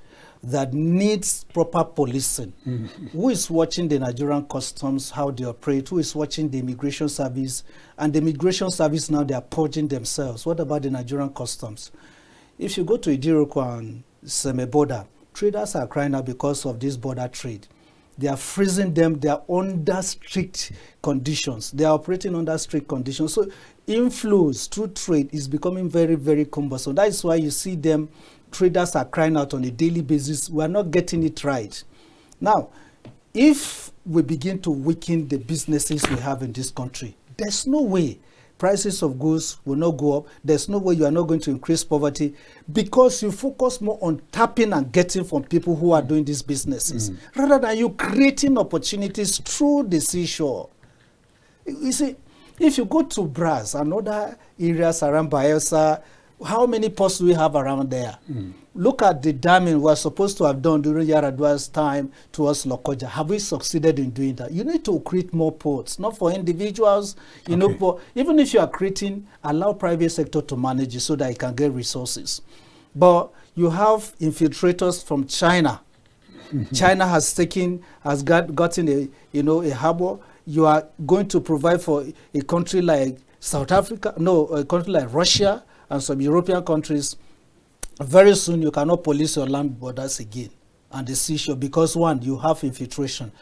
that needs proper policing. Mm-hmm. Who is watching the Nigerian customs, how they operate? Who is watching the immigration service? And the immigration service now they are purging themselves. What about the Nigerian customs? If you go to Idiroko and Seme border, traders are crying out because of this border trade. They are freezing them. They are under strict conditions. They are operating under strict conditions. So inflows through trade is becoming very, very cumbersome. That is why you see them, traders are crying out on a daily basis. We are not getting it right. Now, if we begin to weaken the businesses we have in this country, there's no way prices of goods will not go up. There's no way you are not going to increase poverty because you focus more on tapping and getting from people who are doing these businesses mm. rather than you creating opportunities through the seashore. You see, if you go to Brass and other areas around Bayelsa, how many ports do we have around there? Hmm. Look at the damming we're supposed to have done during Yar'Adua's time towards Lokoja. Have we succeeded in doing that? You need to create more ports, not for individuals, you know, Okay. but even if you are creating, allow private sector to manage it so that it can get resources. But you have infiltrators from China mm-hmm. China has taken has got gotten a you know a harbor. You are going to provide for a country like South Africa, no, a country like Russia and some European countries. Very soon you cannot police your land borders again and the seashore because one you have infiltration.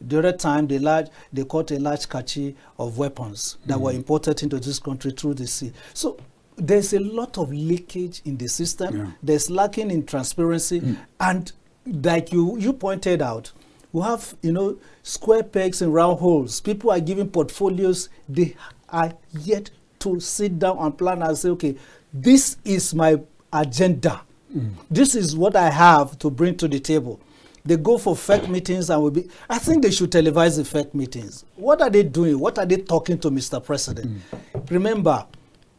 The other time they large they caught a large catchy of weapons that were mm. imported into this country through the sea. So there's a lot of leakage in the system. Yeah. There's lacking in transparency mm. and like you you pointed out we have you know square pegs and round holes. People are giving portfolios. They are yet to sit down and plan and say okay this is my agenda. Mm. This is what i have to bring to the table. They go for fake meetings and will be i think they should televise the fake meetings. What are they doing? What are they talking to mr president? Mm. Remember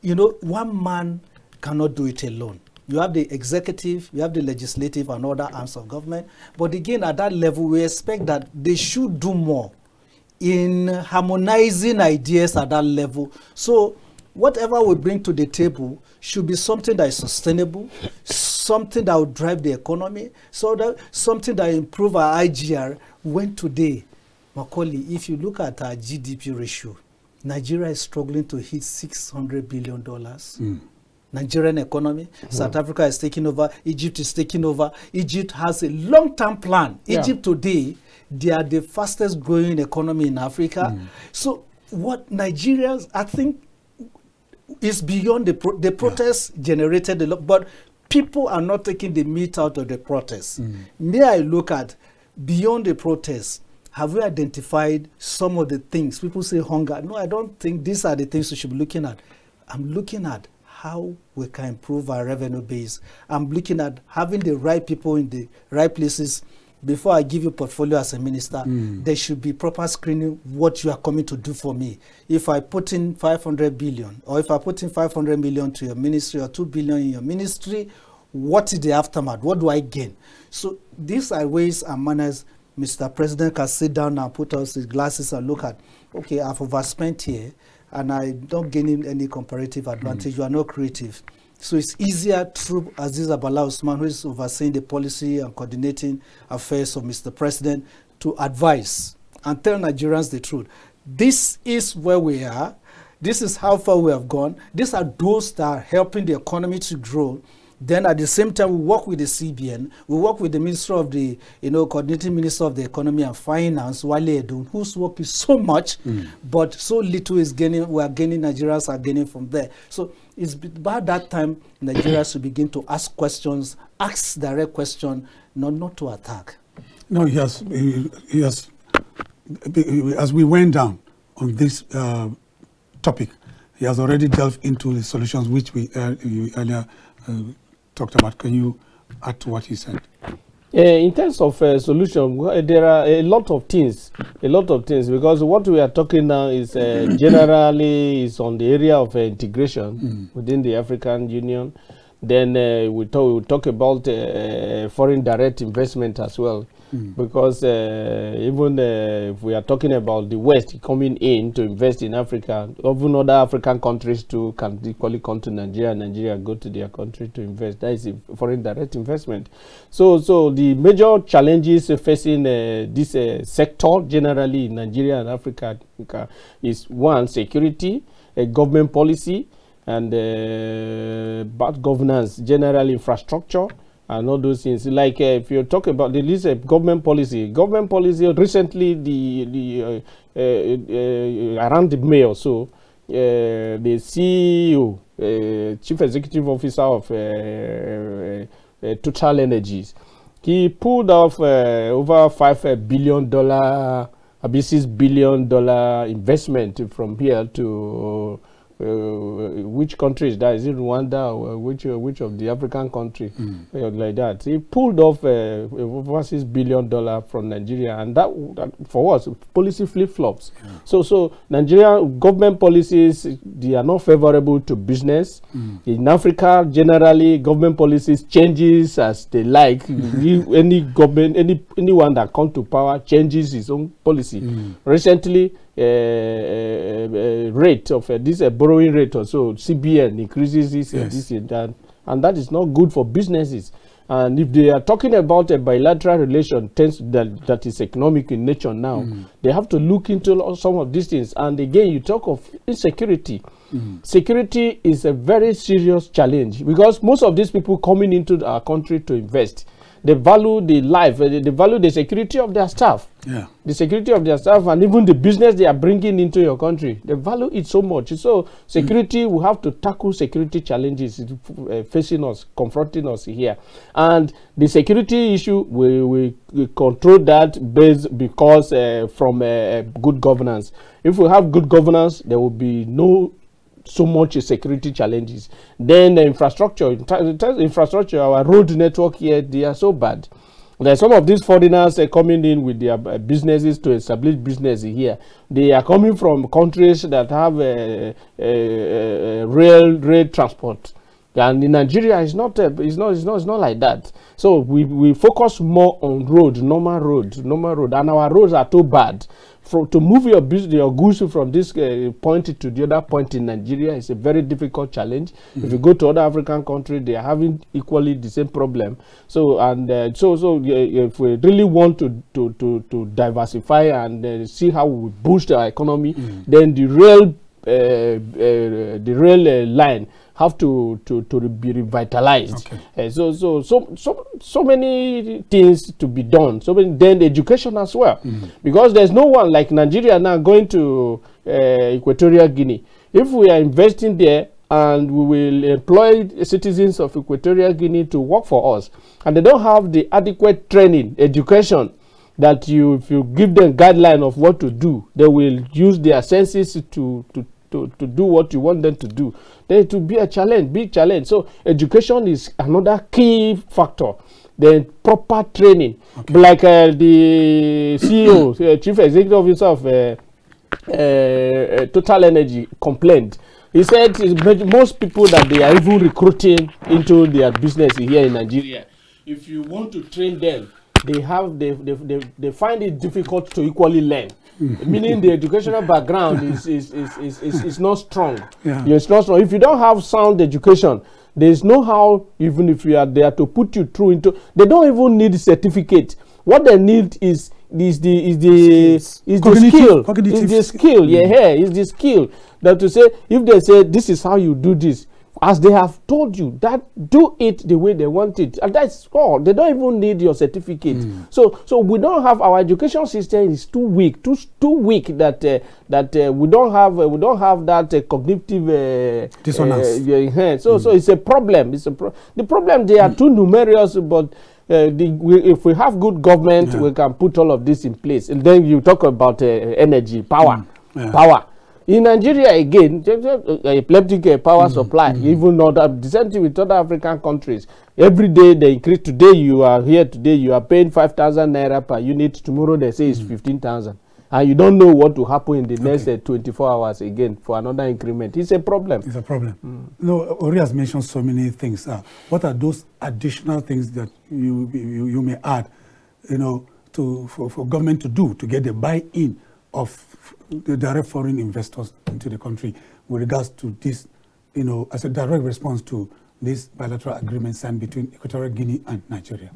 you know one man cannot do it alone you have the executive you have the legislative and other arms of government. But again at that level we expect that they should do more in harmonizing ideas at that level. So whatever we bring to the table should be something that is sustainable something that will drive the economy so that something that improve our igr when today macaulay if you look at our gdp ratio nigeria is struggling to hit 600 billion dollars hmm. Nigerian economy. Hmm. South Africa is taking over. Egypt is taking over. Egypt has a long-term plan. Yeah. Egypt today, they are the fastest growing economy in Africa. Hmm. So what Nigerians, I think, is beyond the pro- the protest generated a lot, but people are not taking the meat out of the protest. Hmm. May I look at beyond the protest? Have we identified some of the things people say hunger? No, I don't think these are the things we should be looking at. I'm looking at how we can improve our revenue base. I'm looking at having the right people in the right places. Before I give you portfolio as a minister, hmm. there should be proper screening what you are coming to do for me. If I put in 500 billion, or if I put in 500 million to your ministry or 2 billion in your ministry, what is the aftermath? What do I gain? So these are ways and manners Mr. President can sit down and put out his glasses and look at, okay, I've overspent here and I'm not gaining any comparative advantage. Mm. You are not creative. So it's easier through Hadiza Bala Usman, who is overseeing the policy and coordinating affairs of Mr. President, to advise and tell Nigerians the truth. This is where we are. This is how far we have gone. These are those that are helping the economy to grow. Then at the same time, we work with the CBN, we work with the Minister of the, you know, coordinating Minister of the Economy and Finance, Wale Edun, whose work is so much, but so little is gaining, we are gaining, Nigerians are gaining from there. So it's about that time Nigerians should begin to ask questions, ask direct question, not, not to attack. No, he has, he, he has, as we went down on this uh, topic, he has already delved into the solutions which we uh, you earlier uh, talked about. Can you add to what he said? Uh, in terms of uh, solution, there are a lot of things, a lot of things, because what we are talking now is uh, generally is on the area of uh, integration within the African Union. Then uh, we talk, we talk about uh, foreign direct investment as well, because uh, even uh, if we are talking about the West coming in to invest in Africa, even other African countries too can equally come to Nigeria. Nigeria go to their country to invest. That is foreign direct investment. So, so the major challenges facing uh, this uh, sector generally in Nigeria and Africa is one security, government policy, and uh, bad governance, general infrastructure, and all those things. Like uh, if you talk about the list of government policy, government policy recently the the uh, uh, uh, around the May or so, uh, the CEO, uh, Chief Executive Officer of Total Energies, he pulled off over five billion dollar, uh, six billion dollar investment from here to which country is that? Is it Rwanda or which uh, which of the African country uh, like that? He pulled off uh, over six billion dollar from Nigeria, and that, that for us policy flip flops. So so Nigeria government policies they are not favorable to business. In Africa, generally government policies changes as they like. Any government any anyone that come to power changes his own policy. Recently, uh, uh, uh, Uh, uh, uh, rate of uh, this uh, borrowing rate or so CBN increases this, uh, Yes. this and that, and that is not good for businesses. And if they are talking about a bilateral relation tends that, that is economic in nature now, mm. they have to look into some of these things. And again, you talk of insecurity. Mm. Security is a very serious challenge because most of these people coming into our country to invest, they value the life, they they value the security of their staff. Yeah. the security of their staff and even the business they are bringing into your country they value it so much. So security we have to tackle security challenges uh, facing us confronting us here. And the security issue we, we, we control that based because uh, from uh, good governance. If we have good governance there will be no so much security challenges then the infrastructure infrastructure our road network here they are so bad there are some of these foreigners uh, coming in with their uh, businesses to establish business here. They are coming from countries that have uh, uh, uh, rail rail transport. And in Nigeria, it's not, it's not, it's not, it's not like that. So we, we focus more on road, normal road, normal road, and our roads are too bad. For, to move your business, your goods from this uh, point to the other point in Nigeria is a very difficult challenge. If you go to other African countries, they are having equally the same problem. So and uh, so so uh, if we really want to to to, to diversify and uh, see how we boost our economy, then the rail uh, uh, the rail uh, line have to to to be revitalized. Okay. So so so so so many things to be done. So many then education as well, because there's no one like Nigeria now going to uh, Equatorial Guinea. If we are investing there and we will employ citizens of Equatorial Guinea to work for us, and they don't have the adequate training, education that you if you give them guideline of what to do they will use their senses to to to, to do what you want them to do. Then it will be a challenge big challenge. So education is another key factor then proper training like uh, the ceo uh, chief executive officer of uh, uh, uh, Total Energy complained. He said most people that they are even recruiting into their business here in Nigeria. If you want to train them, they have they they, they, they find it difficult to equally learn. Meaning the educational background is is, is, is, is, is not strong. Yeah. It's not strong. If you don't have sound education, there's no how even if you are there to put you through into they don't even need certificate. What they need is is the is the Skills. is the skill cognitive is the sk- skill yeah here is the skill that to say if they say this is how you do this as they have told you that do it the way they want it and that's all they don't even need your certificate so so we don't have our education system is too weak too too weak that uh, that uh, we don't have uh, we don't have that uh, cognitive uh, Dissonance. uh, yeah, so so it's a problem it's a pro- the problem they are too numerous but uh, the, we, if we have good government, Yeah. we can put all of this in place. And then you talk about uh, energy, power, Yeah. power. In Nigeria again, just, uh, epileptic uh, power Mm, supply, even other, the same thing with other African countries. Every day they increase. Today you are here, today you are paying 5,000 naira per unit. Tomorrow they say Mm. it's 15,000. And you don't know what will happen in the next uh, 24 hours again for another increment. It's a problem. It's a problem. No, Ori has mentioned so many things. Uh, what are those additional things that you, you, you may add, you know, to, for, for government to do to get the buy-in of direct foreign investors into the country with regards to this, you know, as a direct response to this bilateral agreement signed between Equatorial Guinea and Nigeria?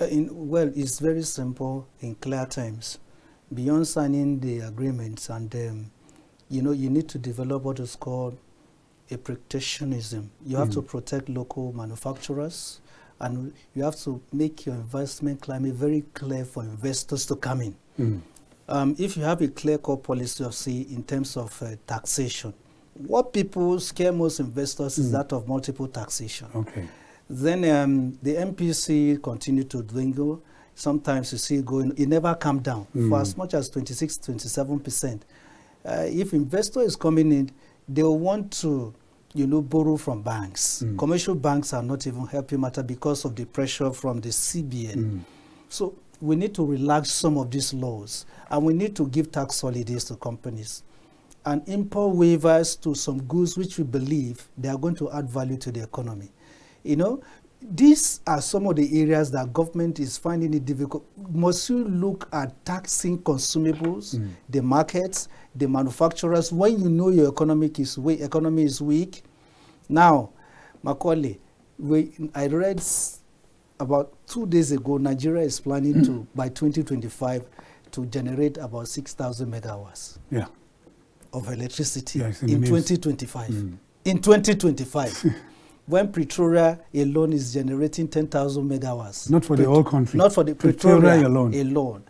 Uh, in, well, it's very simple in clear terms. Beyond signing the agreements, and um, you know, you need to develop what is called a protectionism. You have to protect local manufacturers, and you have to make your investment climate very clear for investors to come in. Mm. Um, if you have a clear-cut policy of say in terms of uh, taxation, what people scare most investors is that of multiple taxation. Okay. Then um, the MPC continued to dwindle. Sometimes you see it going, it never come down for as much as 26, 27 percent. Uh, if investor is coming in, they want to, you know, borrow from banks. Commercial banks are not even helping matter because of the pressure from the CBN. So we need to relax some of these laws, and we need to give tax holidays to companies and import waivers to some goods which we believe they are going to add value to the economy. You know, these are some of the areas that government is finding it difficult. Must you look at taxing consumables, hmm. the markets, the manufacturers when you know your economic is weak, economy is weak? Now, Macaulay, we, I read about two days ago, Nigeria is planning to, by 2025, to generate about 6,000 megawatts Yeah. of electricity Yeah, in in, 2025. Mm. In 2025, when Pretoria alone is generating 10,000 megawatts. Not for the whole country. Not for the Pretoria Pretoria, alone. alone.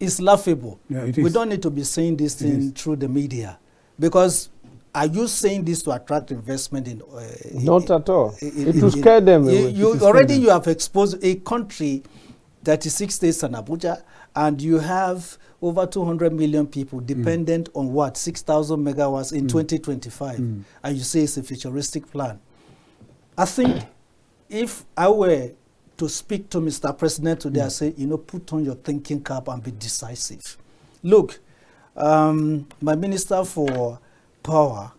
It's laughable. Yeah, it We don't need to be saying this It thing is. through the media because are you saying this to attract investment in? Uh, Not at all. in- It in- will scare them You, you It will scare already them. you have exposed a country, 36 states and Abuja, and you have over 200 million people dependent on what 6,000 megawatts in 2025, Mm. and you say it's a futuristic plan. I think if I were to speak to Mr. President today, I say, you know, put on your thinking cap and be decisive. Look, um, my minister for power,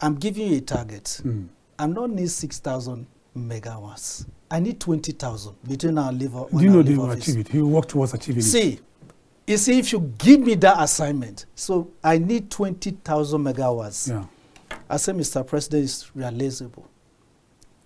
I'm giving you a target. Mm. I'm not need 6,000 megawatts. I need 20,000 between our leave. Do you know they will achieve it? He will work towards achieving it. See, you see, if you give me that assignment, so I need 20,000 megawatts. Yeah. I say, Mr. President, is realizable.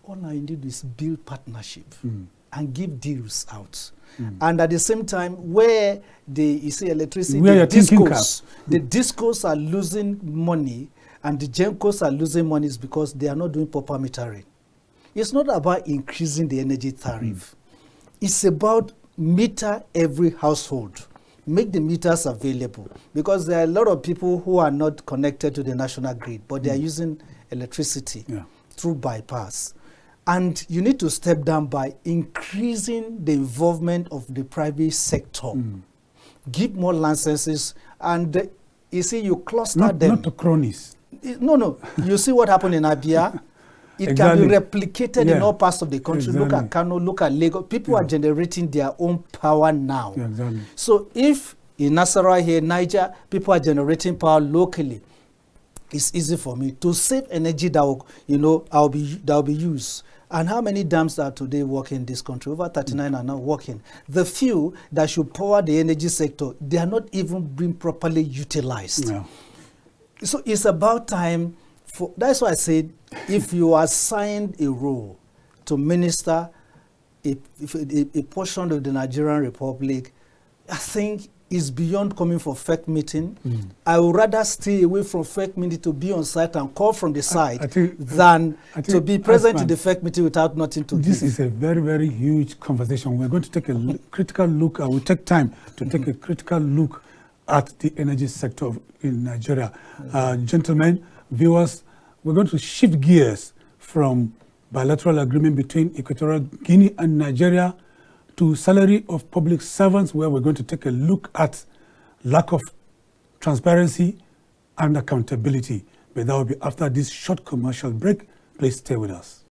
All I need is build partnership Mm. and give deals out. Mm. And at the same time, where the you see electricity, Where the discos, the discos are losing money and the gencos are losing money is because they are not doing proper metering. It's not about increasing the energy tariff. It's about meter every household. Make the meters available because there are a lot of people who are not connected to the national grid, but they are using electricity Yeah. through bypass. And you need to step down by increasing the involvement of the private sector. Mm. Give more licenses, and uh, you see, you cluster Not, them. not to cronies. No, no. You see what happened in Abia? It Exactly. can be replicated Yeah. in all parts of the country. Look at Kano, look at Lagos. People are generating their own power now. Yeah, exactly. So if in Nasarawa here, Niger, people are generating power locally, it's easy for me to save energy that will, you know, I'll be that will be used. And how many dams are today working in this country? Over 39 are now working. The few that should power the energy sector, they are not even being properly utilized. Yeah. So it's about time for that's why I said if you are assigned a role to minister a, a, a portion of the Nigerian Republic, I think is beyond coming for fake meeting. Mm. I would rather stay away from fake meeting to be on site and call from the site I think- than I to be present in the fake meeting without nothing to do. This give. is a very, very huge conversation. We're going to take a critical look, I will take time to take a critical look at the energy sector of, in Nigeria. Uh, gentlemen, viewers, we're going to shift gears from bilateral agreement between Equatorial Guinea and Nigeria to salary of public servants, where we're going to take a look at lack of transparency and accountability. But that will be after this short commercial break. Please stay with us.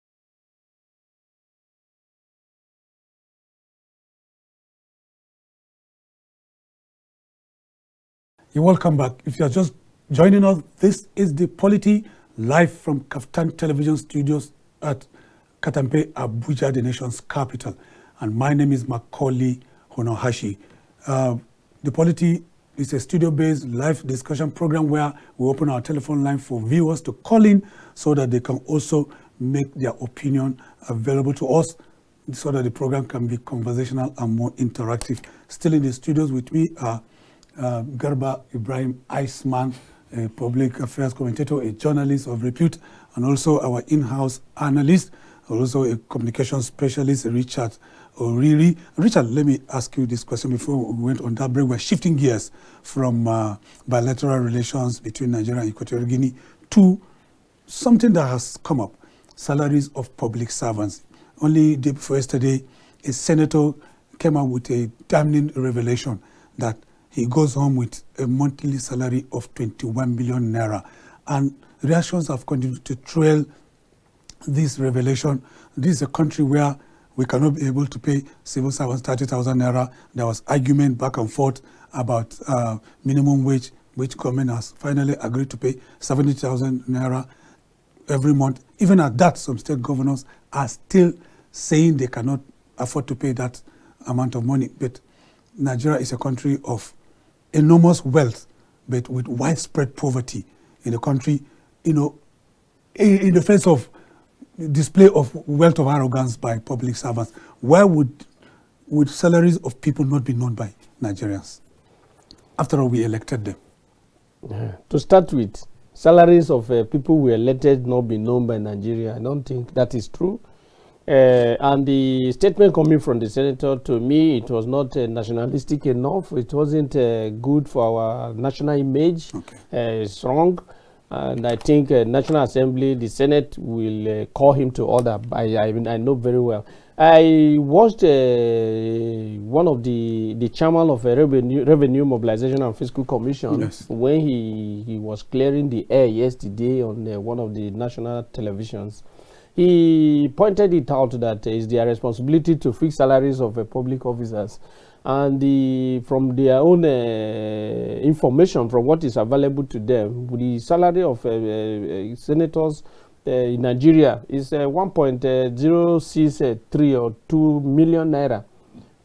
You're welcome back. If you're just joining us, this is the Polity live from Kaftan Television Studios at Katampe, Abuja, the nation's capital. And my name is Macaulay Honohashi. Uh, the Polity is a studio-based live discussion program where we open our telephone line for viewers to call in so that they can also make their opinion available to us so that the program can be conversational and more interactive. Still in the studios with me are uh, Garba Ibrahim Iceman, a public affairs commentator, a journalist of repute, and also our in-house analyst, also a communication specialist, Richard Oriri. Richard, let me ask you this question before we went on that break. We're shifting gears from uh, bilateral relations between Nigeria and Equatorial Guinea to something that has come up, salaries of public servants. Only day before yesterday, a senator came out with a damning revelation that he goes home with a monthly salary of 21 million naira. And reactions have continued to trail this revelation. This is a country where we cannot be able to pay civil servants 30,000 naira. There was argument back and forth about uh, minimum wage, which government has finally agreed to pay 70,000 naira every month. Even at that, some state governors are still saying they cannot afford to pay that amount of money. But Nigeria is a country of enormous wealth, but with widespread poverty in the country, you know, in, in the face of display of wealth of arrogance by public servants, why would, would salaries of people not be known by Nigerians? After all, we elected them. Yeah. To start with, salaries of uh, people we elected not be known by Nigeria. I don't think that is true. Uh, and the statement coming from the senator, to me, it was not uh, nationalistic enough. It wasn't uh, good for our national image. Okay. Uh, it's wrong. And I think uh, National Assembly, the Senate will uh, call him to order. I, I, I know very well. I watched one of the the chairman of a revenue revenue mobilization and fiscal commission Yes. when he he was clearing the air yesterday on one of the national televisions he pointed it out that it's their responsibility to fix salaries of uh, public officers and the, from their own uh, information from what is available to them the salary of uh, senators in nigeria is uh, 1.063 or 2 million naira.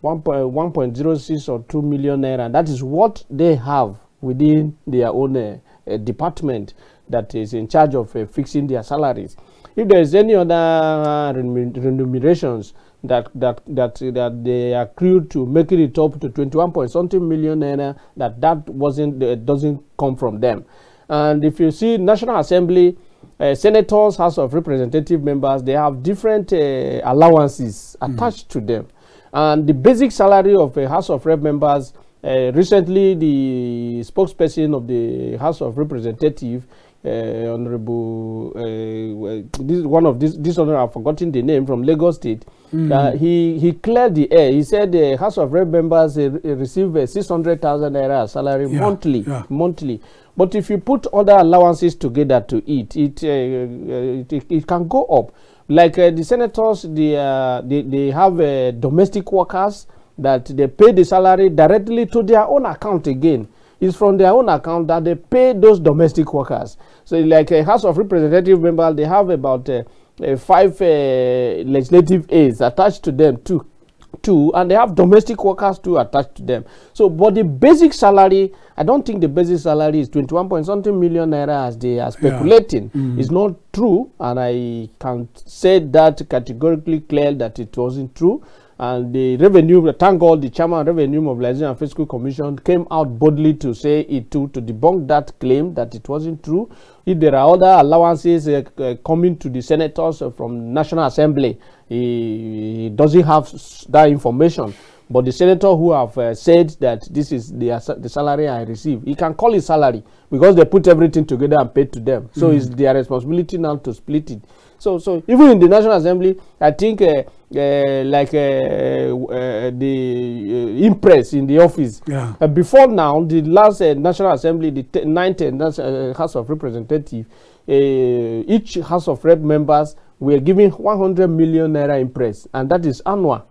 1.06 or 2 million naira. That is what they have within their own department that is in charge of fixing their salaries. If there is any other remun- remunerations that that that that they accrued to making it up to 21 point something million naira that that wasn't uh, doesn't come from them. And if you see national assembly uh, senators house of representative members they have different uh, allowances attached to them. And the basic salary of a house of rep members uh, recently the spokesperson of the house of representative uh, honorable uh, this is one of this this honor I've forgotten the name from Lagos State. Uh, he he cleared the air. He said the House of Rep members uh, re- receive uh, six hundred thousand naira salary Yeah, monthly, yeah. monthly. But if you put other allowances together to it, it uh, uh, it, it can go up. Like uh, the senators, the, uh, they they have uh, domestic workers that they pay the salary directly to their own account again it's from their own account that they pay those domestic workers. So, like a House of Representative member, they have about uh, uh, five uh, legislative aides attached to them too, too, and they have domestic workers too attached to them. So, but the basic salary, I don't think the basic salary is 21 point something million naira as they are speculating. It's not true, and I can say that categorically clear that it wasn't true and the revenue thank god the chairman revenue mobilization and fiscal commission came out boldly to say it to to debunk that claim that it wasn't true. If there are other allowances uh, uh, coming to the senators uh, from national assembly he, he doesn't have s- that information. But the senator who have uh, said that this is the, asa- the salary i receive he can call it salary because they put everything together and paid to them. So it's their responsibility now to split it. So so even in the national assembly i think uh, uh, like uh, uh, the uh, impress in the office. Yeah. Uh, before now, the last uh, National Assembly, the t- ninth uh, Nas- uh, House of Representatives, uh, each House of Rep members were given 100 million naira impress, and that is annual.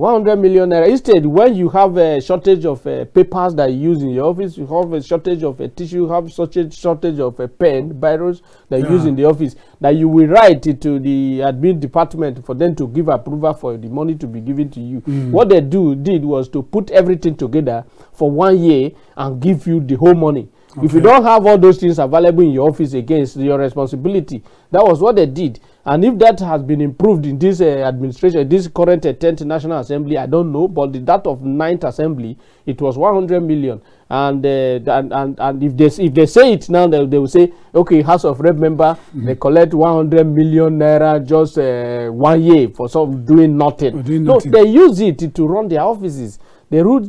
100 million naira. Instead, when you have a shortage of uh, papers that you use in your office, you have a shortage of a tissue, you have such a shortage of a pen, virus that you use in the office, that you will write it to the admin department for them to give approval for the money to be given to you. Mm. What they do did was to put everything together for one year and give you the whole money. If you Okay. don't have all those things available in your office again, it's your responsibility. That was what they did. And if that has been improved in this uh, administration, this current uh, 10th National Assembly, I don't know, but the, that of 9th Assembly, it was 100 million. And, uh, and, and, and if, they, if they say it now, they, they will say, okay, House of Rep member, they collect 100 million naira just uh, one year for some doing nothing. For doing no, nothing. they use it to run their offices. They do,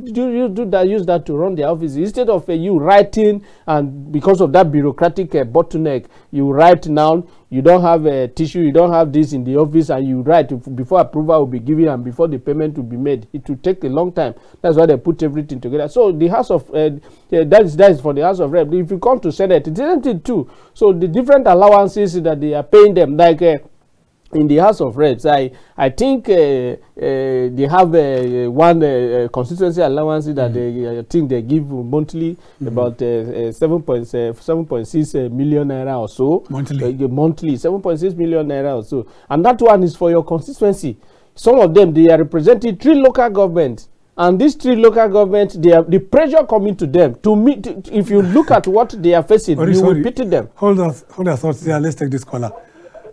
that, use that to run their offices instead of uh, you writing and because of that bureaucratic uh, bottleneck, you write now. You don't have a tissue, you don't have this in the office, and you write before approval will be given and before the payment will be made. It will take a long time. That's why they put everything together. So the House of uh, uh, that is that is for the House of Rep. If you come to Senate, it isn't it too. So the different allowances that they are paying them, like. Uh, in the House of Reps, I I think uh, uh, they have uh, one uh, uh, constituency allowance that they I think they give monthly about uh, uh, seven point seven point six uh, million naira or so Monthly. uh, monthly seven point six million naira or so, and that one is for your constituency. Some of them they are representing three local governments. And these three local governments, they are the pressure coming to them to meet. If you look at what they are facing, Sorry, you will pity them. Hold on, hold your thoughts there. Let's take this caller.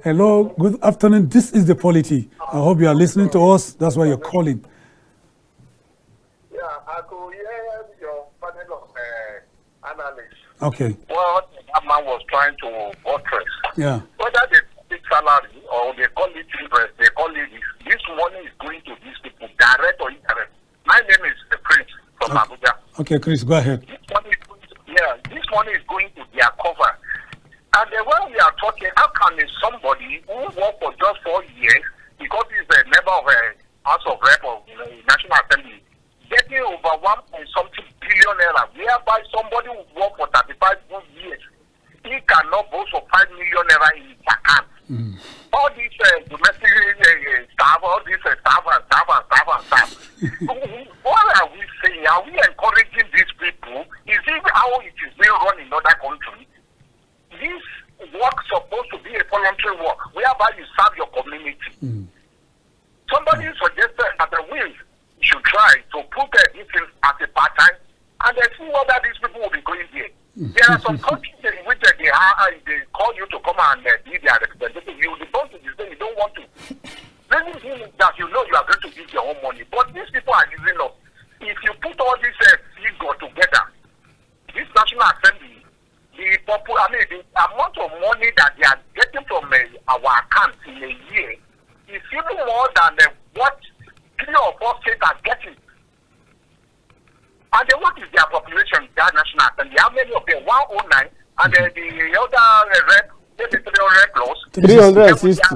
Hello, good afternoon. This is the polity. I hope you are listening to us. That's why you're calling. Yeah, I could hear your panel of uh, analysts. Okay. What that man was trying to buttress. Yeah. Whether they it salary or they call it interest, they call it this. This money is going to these people, direct or indirect. My name is Prince from Okay. Abuja. Okay, Chris, go ahead. This money is going to, yeah, this money is going to their cover. And then when we are talking, how can somebody who worked for just four years, because he's a member of a House of Rep of know, National Assembly, getting over one point something billion naira, whereby somebody who worked for 35 good years, he cannot vote for 5 million naira in his account. All these uh, domestic uh, uh, staff, all these uh, staff and staff and staff and staff. what are we saying? Are we encouraging these people? Is it how it is being run in other countries? This work supposed to be a voluntary work whereby you serve your community. Somebody suggested that the Wales should try to put this in as a part time and then see whether these people will be going there. There are some countries in which they, are, uh, they call you to come and uh, be their representative. You don't you don't want to. Doesn't mean that you know you are going to give your own money. But these people are using us. If you put all these uh, figure together, this National Assembly, the popular, I mean, the amount of money that they are getting from uh, our accounts in a year is even more than uh, what three or four states are getting. And then what is their population, that National Assembly? How many of them? 109. And then the other uh, rep, maybe 300 plus.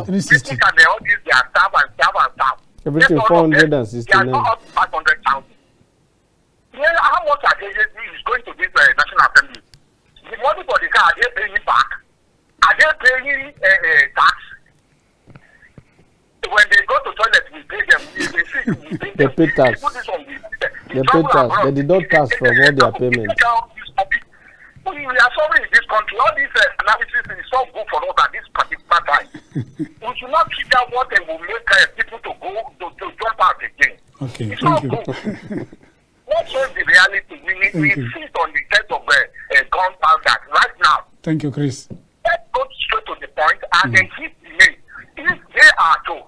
360. They and they all use their staff and staff and staff. Everything Just all of them, 469. They are not up to 500,000. Yeah, how much are they is going to this uh, National Assembly? The money for the car, are they paying it back? Are they paying uh, uh, tax? When they go to toilet, we pay them. We, we see, we pay They pay We tax. put this on the- the They pay tax. They did not tax from all their we payment. take down this topic. We are suffering in this country. All this uh, analysis is so good for us at this particular time. we should not trigger what they will make uh, people to go to, to jump out again. Okay, It's thank not you. good. Let's face the reality. We, we sit on the test of uh, uh, gunpowder right now. Thank you, Chris. Let's go straight to the point and then hit the main. If they are to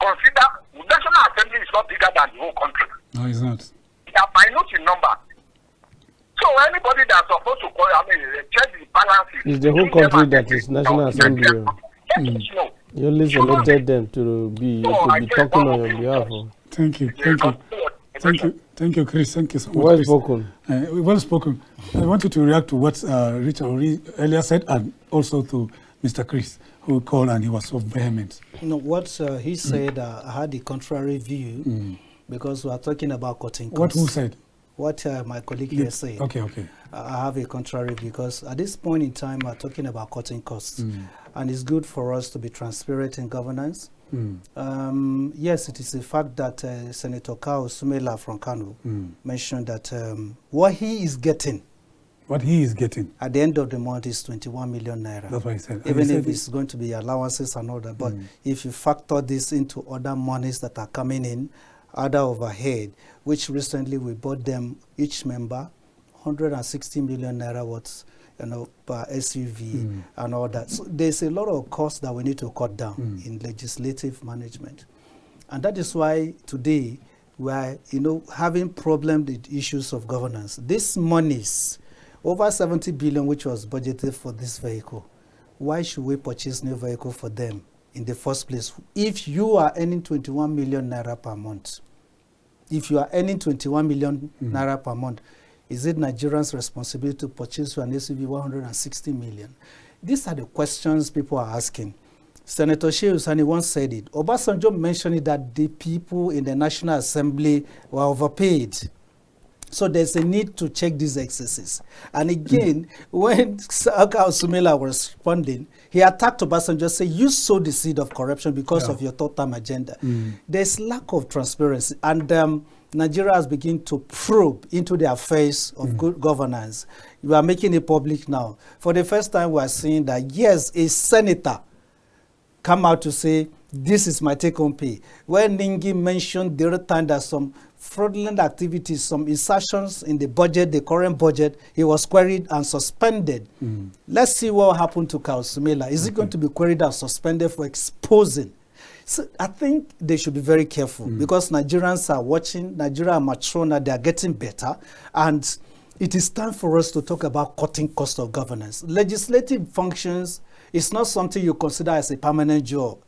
consider National Assembly is not bigger than the whole country. No, it's not. They are minute in number. So anybody that's supposed to call, I mean, uh, check the balances. It's the whole country that is National. Assembly. Know. You only selected them to be to be talking on your behalf. Thank you. Thank you. Thank you. Thank you, Chris. Thank you so much. Well Chris. spoken. Uh, well spoken. I wanted to react to what uh, Richard earlier said and also to Mr. Chris. who called and he was so vehement. No, what uh, he said, uh, I had the contrary view because we are talking about cutting Mm. What costs. who said? What uh, my colleague here said. Okay, okay. I have a contrary because at this point in time, we're talking about cutting costs. Mm. And it's good for us to be transparent in governance. Mm. Um, yes, it is a fact that uh, Senator Kawu Sumaila from Kano Mm. mentioned that um, what he is getting What he is getting. at the end of the month is 21 million naira. That's what he said. Even if it's going to be allowances and all that. But Mm. if you factor this into other monies that are coming in, other overhead, which recently we bought them, each member, 160 million naira worth, you know, per SUV Mm. and all that. So there's a lot of costs that we need to cut down Mm. in legislative management. And that is why today we are, you know, having problem with issues of governance. These monies, over 70 billion, which was budgeted for this vehicle, why should we purchase new vehicle for them in the first place? If you are earning 21 million naira per month, if you are earning 21 million Mm. naira per month, is it Nigerians' responsibility to purchase an SUV 160 million? These are the questions people are asking. Senator Shehu Sani once said it. Obasanjo mentioned it that the people in the National Assembly were overpaid. So there's a need to check these excesses. And again, when Saka Sumaila was responding, he attacked Obasanjo, saying, you sowed the seed of corruption because Yeah. of your third-term agenda. Mm. There's lack of transparency. And um, Nigeria has begun to probe into the affairs of good governance. You are making it public now. For the first time, we are seeing that, yes, a senator come out to say, this is my take-home pay. When Ningi mentioned the other time that some fraudulent activities, some insertions in the budget, the current budget, he was queried and suspended. Mm. Let's see what happened to Kawu Sumaila. Is he going to be queried and suspended for exposing? So I think they should be very careful mm. because Nigerians are watching, Nigeria are mature now, they are getting better. And it is time for us to talk about cutting cost of governance. Legislative functions is not something you consider as a permanent job.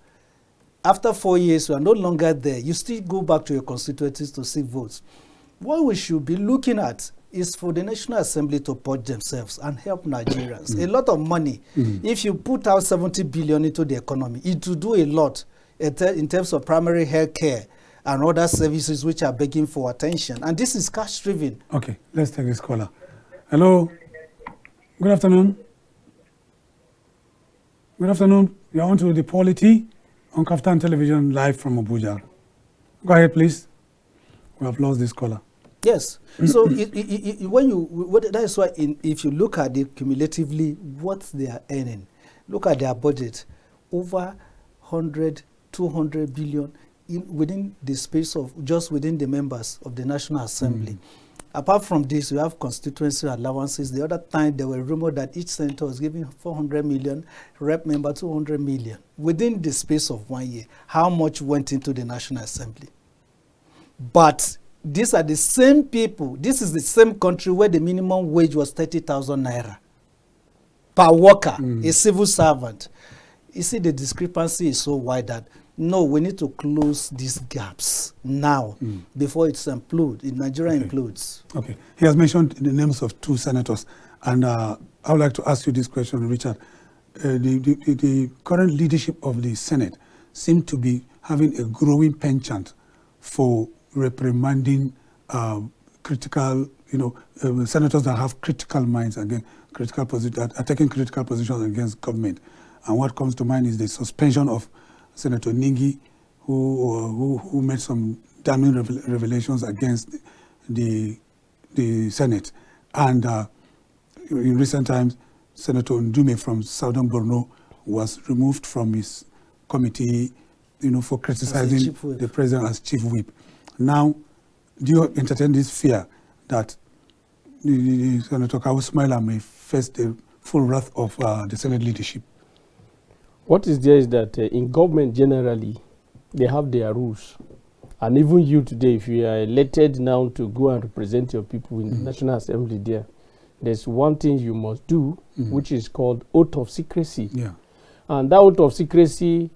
After four years, you are no longer there. You still go back to your constituencies to seek votes. What we should be looking at is for the National Assembly to purge themselves and help Nigerians. Mm. A lot of money. Mm. If you put out 70 billion into the economy, it will do a lot in terms of primary health care and other services which are begging for attention. And this is cash driven. Okay, let's take this caller. Hello. Good afternoon. Good afternoon. You're on to the polity on Kaftan Television live from Abuja. Go ahead, please. We have lost this caller. Yes. So it, it, it, when you what, that is why in, if you look at it cumulatively, what they are earning, look at their budget, over 100, 200 billion in, within the space of just within the members of the National Assembly. Mm. Apart from this, you have constituency allowances. The other time, there were rumors that each senator was giving 400 million, rep member 200 million. Within the space of one year, how much went into the National Assembly? But these are the same people. This is the same country where the minimum wage was 30,000 naira per worker, mm. a civil servant. You see, the discrepancy is so wide that no, we need to close these gaps now before it's implodes. In Nigeria Okay. implodes. Okay. He has mentioned the names of two senators. And uh, I would like to ask you this question, Richard. Uh, the, the, the current leadership of the Senate seem to be having a growing penchant for reprimanding uh, critical, you know, uh, senators that have critical minds against critical position, that are taking critical positions against government. And what comes to mind is the suspension of Senator Ningi, who uh, who, who made some damning revelations against the the Senate, and uh, in recent times, Senator Ndume from Southern Borno was removed from his committee, you know, for criticizing the president as chief whip. Now, do you entertain this fear that the, the, the Senator Kawu Sumaila may face the full wrath of uh, the Senate leadership? What is there is that uh, in government generally, they have their rules. And even you today, if you are elected now to go and represent your people in the National Assembly there, there's one thing you must do, Mhm. which is called oath of secrecy. Yeah. And that oath of secrecy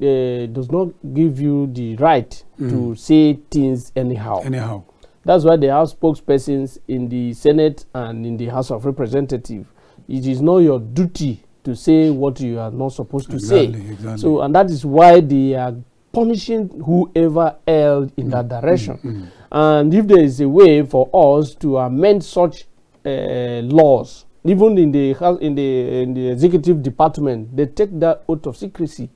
uh, does not give you the right to Mhm. say things anyhow. Anyhow, That's why they have spokespersons in the Senate and in the House of Representatives. It is not your duty to say what you are not supposed to Exactly, say. exactly. So, and that is why they are punishing whoever erred in mm, that direction. Mm, mm. And if there is a way for us to amend such uh, laws, even in the house, in the in the executive department, they take that oath of secrecy.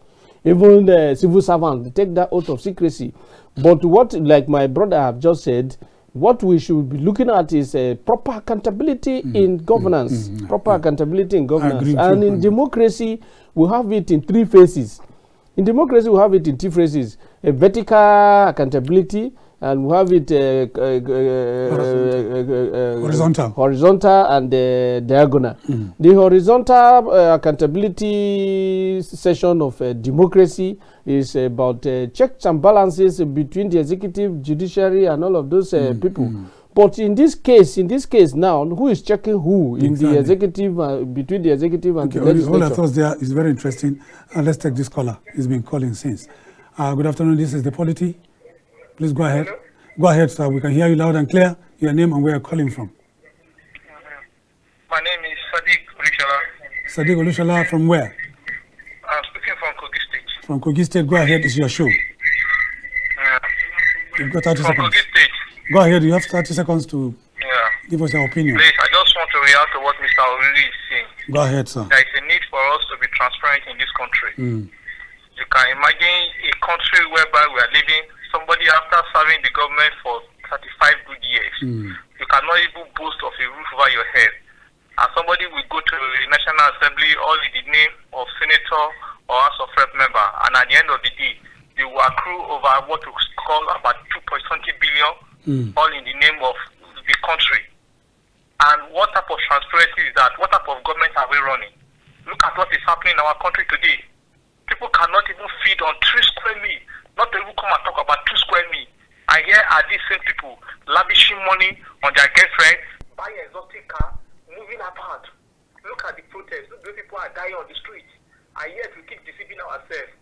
Even the civil servants, they take that oath of secrecy. But what, like my brother have just said, what we should be looking at is uh, proper accountability in governance. proper accountability in governance. And in democracy, we have it in three phases. In democracy, we have it in two phases: a vertical accountability, and we have it uh, uh, uh, uh, uh, Horizontal. horizontal and uh, diagonal. The horizontal uh, accountability session of uh, democracy is about uh, checks and balances between the executive, judiciary, and all of those uh, people. But in this case, in this case now, who is checking who in Exactly. the executive uh, between the executive and Okay, the all, all legislature? thoughts there is very interesting. Uh, let's take this caller. He's been calling since. Uh, good afternoon. This is the Polity. Please go ahead. Go ahead, sir. We can hear you loud and clear. Your name and where you're calling from. My name is Sadiq Orishala. Sadiq Olushala from where? I'm speaking from Kogi State. From Kogi State. Go ahead. It's your show. Yeah. You've got 30 From seconds. Kogi State. Go ahead. You have 30 seconds to Yeah. give us your opinion. Please, I just want to react to what Mr. Oriri is saying. Go ahead, sir. There is a need for us to be transparent in this country. Mm. You can imagine a country whereby we are living, somebody after serving the government for 35 good years, Mm. you cannot even boast of a roof over your head. And somebody will go to the National Assembly all in the name of senator or House of Rep member, and at the end of the day, they will accrue over what we call about 2.20 billion, Mm. all in the name of the country. And what type of transparency is that? What type of government are we running? Look at what is happening in our country today. People cannot even feed on three square. Not even come and talk about two square meal. And here are these same people lavishing money on their girlfriend, buying exotic car, moving apart. Look at the protests. Look, those people are dying on the streets. And yet we keep deceiving ourselves.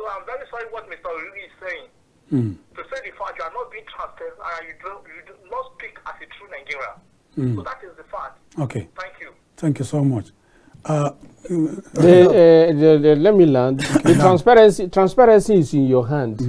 So I'm very sorry what Mr. Oriri is saying. Mm. To say the fact you are not being transparent and you do, you do not speak as a true Nigerian. Mm. So that is the fact. Okay. Thank you. Thank you so much. Uh, the, uh, the, the, let me land. The transparency, transparency is in your hand,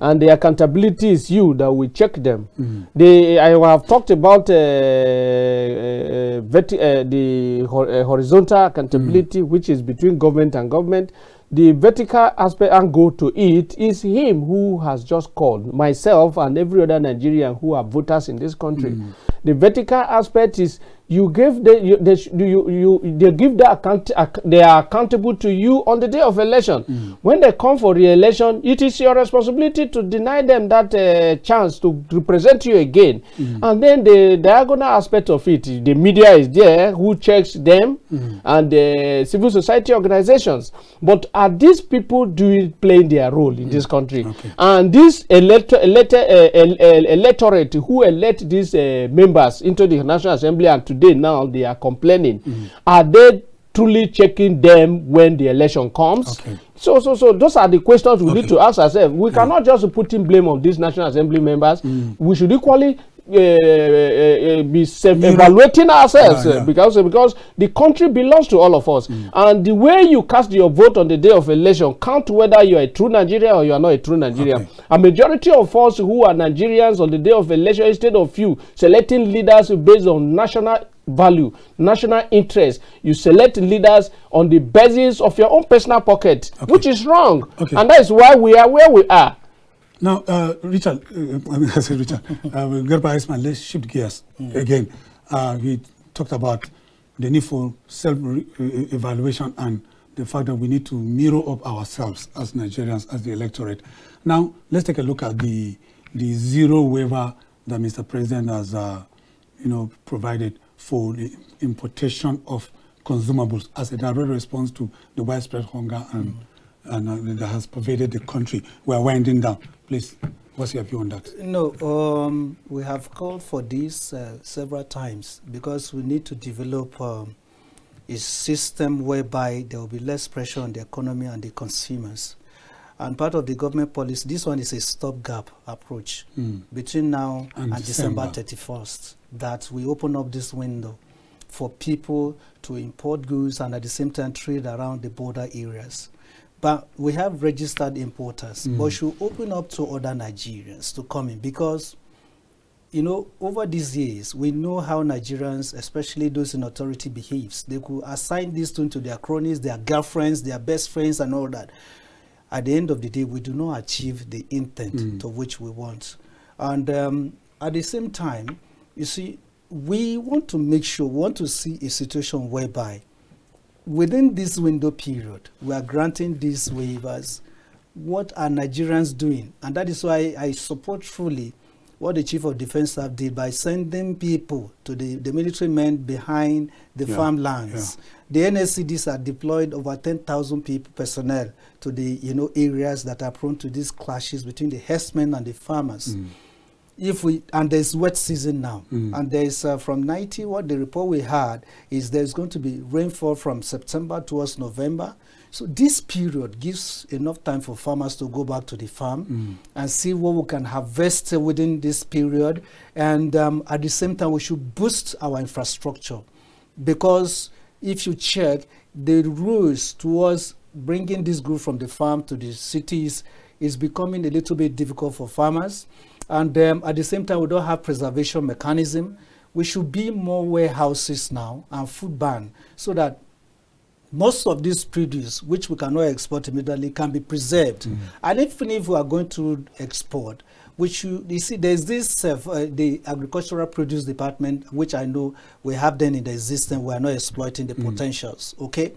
and the accountability is you that will check them. The I have talked about uh, uh, verti- uh, the hor- uh, horizontal accountability, which is between government and government. The vertical aspect and go to it is him who has just called myself and every other Nigerian who are voters in this country. The vertical aspect is you give the you, they, you, you they give the account ac- they are accountable to you on the day of election. When they come for re-election it is your responsibility to deny them that uh, chance to represent you again. And then the diagonal aspect of it the media is there who checks them and the civil society organizations. But are these people doing playing their role in this country? Okay. and this elector, elector, uh, el- el- electorate who elect these uh, members into the National Assembly and today now they are complaining, mm. are they truly checking them when the election comes? Okay. So, so, so those are the questions we need to ask ourselves. We mm. cannot just put in blame on these National Assembly members. Mm. We should equally uh, uh, uh, be self-evaluating ourselves Yeah, yeah. because because the country belongs to all of us and the way you cast your vote on the day of election count whether you are a true nigerian or you are not a true nigerian Okay. a majority of us who are nigerians on the day of election instead of you selecting leaders based on national value national interest you select leaders on the basis of your own personal pocket Okay. which is wrong Okay. and that is why we are where we are Now, uh, Richard, uh, I mean, I said Richard, uh, Garba Iceman, let's shift gears again. Uh, we talked about the need for self-evaluation and the fact that we need to mirror up ourselves as Nigerians, as the electorate. Now, let's take a look at the the zero waiver that Mr. President has, uh, you know, provided for the importation of consumables as a direct response to the widespread hunger and and uh, that has pervaded the country. We are winding down. Please, what's your view on that? No, um, we have called for this uh, several times because we need to develop um, a system whereby there will be less pressure on the economy and the consumers. And part of the government policy, this one is a stopgap approach Mm. between now And and, December. December. 31st, that we open up this window for people to import goods and at the same time trade around the border areas. But we have registered importers, Mm. but should open up to other Nigerians to come in because, you know, over these years, we know how Nigerians, especially those in authority, behaves. They could assign this to, to their cronies, their girlfriends, their best friends, and all that. At the end of the day, we do not achieve the intent Mm. to which we want. And um, at the same time, you see, we want to make sure, we want to see a situation whereby within this window period, we are granting these waivers. What are Nigerians doing? And that is why I support fully what the Chief of Defense Staff did by sending people to the, the military men behind the Yeah, farmlands. The NSCDs are deployed over 10,000 people, personnel to the you know areas that are prone to these clashes between the herdsmen and the farmers Mm. If we and there's wet season now Mm. and there's uh, from 90 what the report we had is there's going to be rainfall from september towards november so this period gives enough time for farmers to go back to the farm Mm. and see what we can harvest within this period and um, at the same time we should boost our infrastructure because if you check the rules towards bringing this good from the farm to the cities is becoming a little bit difficult for farmers and um, at the same time we don't have preservation mechanism. We should be more warehouses now and food bank so that most of this produce which we cannot export immediately can be preserved. And even if we are going to export which you, you see there's this uh, uh, the agricultural produce department which i know we have then in the existence we are not exploiting the potentials okay?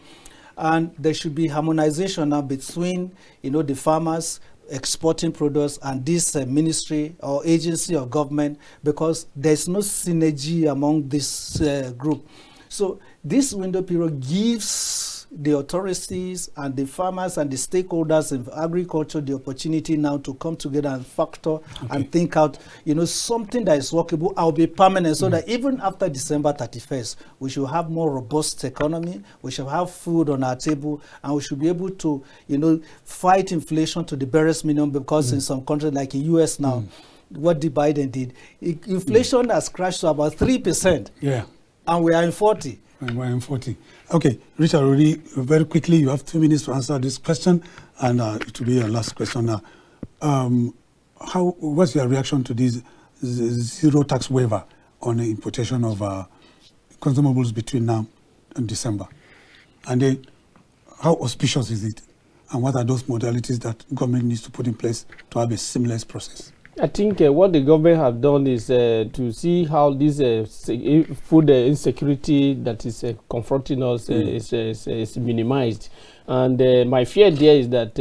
And there should be harmonization now between you know the farmers exporting products and this uh, ministry or agency of government because there's no synergy among this uh, group. So this window period gives the authorities and the farmers and the stakeholders in agriculture the opportunity now to come together and factor and think out, you know, something that is workable, I'll be permanent so mm. that even after December 31st, we should have more robust economy, we should have food on our table, and we should be able to, you know, fight inflation to the barest minimum because in mm. some countries like in US now, mm. what the Biden did, i- inflation has crashed to about 3%, Yeah. and we are in 40. We're 40. Okay, Richard, really, very quickly, you have two minutes to answer this question, and uh, it will be your last question now. Um, how, what's your reaction to this zero tax waiver on the importation of uh, consumables between now and December? And then, how auspicious is it? And what are those modalities that government needs to put in place to have a seamless process? I think uh, what the government have done is uh, to see how this uh, food uh, insecurity that is uh, confronting us uh, Mm. is, is, is minimized. And my fear there is that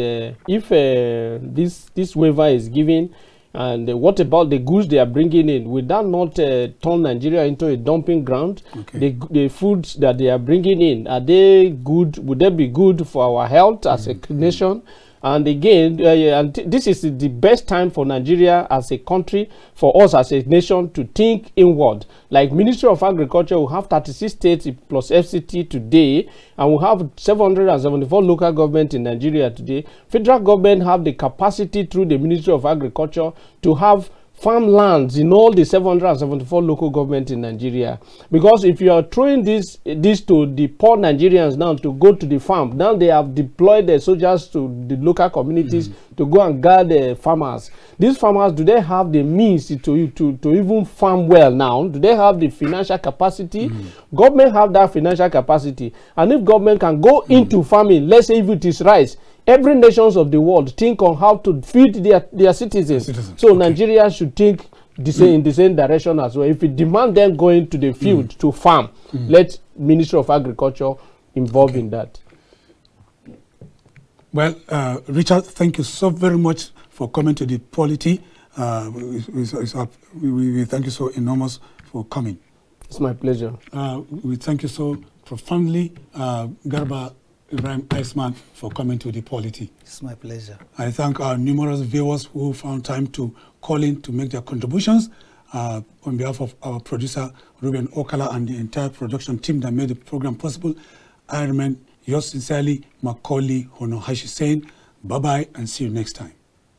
if this this waiver is given, and what about the goods they are bringing in? Will that not turn Nigeria into a dumping ground? Okay. The, the foods that they are bringing in are they good? Would they be good for our health as a nation? And again, uh, and th- this is the best time for Nigeria as a country, for us as a nation to think inward. Like Ministry of Agriculture, we have 36 states plus FCT today, and we have 774 local government in Nigeria today. Federal government have the capacity through the Ministry of Agriculture to have farmlands in all the 774 local government in Nigeria. Because if you are throwing this this to the poor Nigerians now to go to the farm, now they have deployed the soldiers to the local communities to go and guard the farmers. These farmers, do they have the means to, to, to even farm well now? Do they have the financial capacity? Government have that financial capacity. And if government can go into farming, let's say if it is rice, every nations of the world think on how to feed their, their citizens. Citizens, So okay. Nigeria should think the same, in the same direction as well. If we demand them going to the field to farm, let Ministry of Agriculture involve in that. Well, uh, Richard, thank you so very much for coming to the polity. Uh, we, we, we, we- we thank you so enormous for coming. It's my pleasure. Uh, we thank you so profoundly, uh, Garba Ibrahim Iceman, for coming to the polity. It's my pleasure. I thank our numerous viewers who found time to call in to make their contributions. Uh, on behalf of our producer, Ruben Okala, and the entire production team that made the program possible, I remain yours sincerely, Macaulay Hunohashi saying bye-bye and see you next time.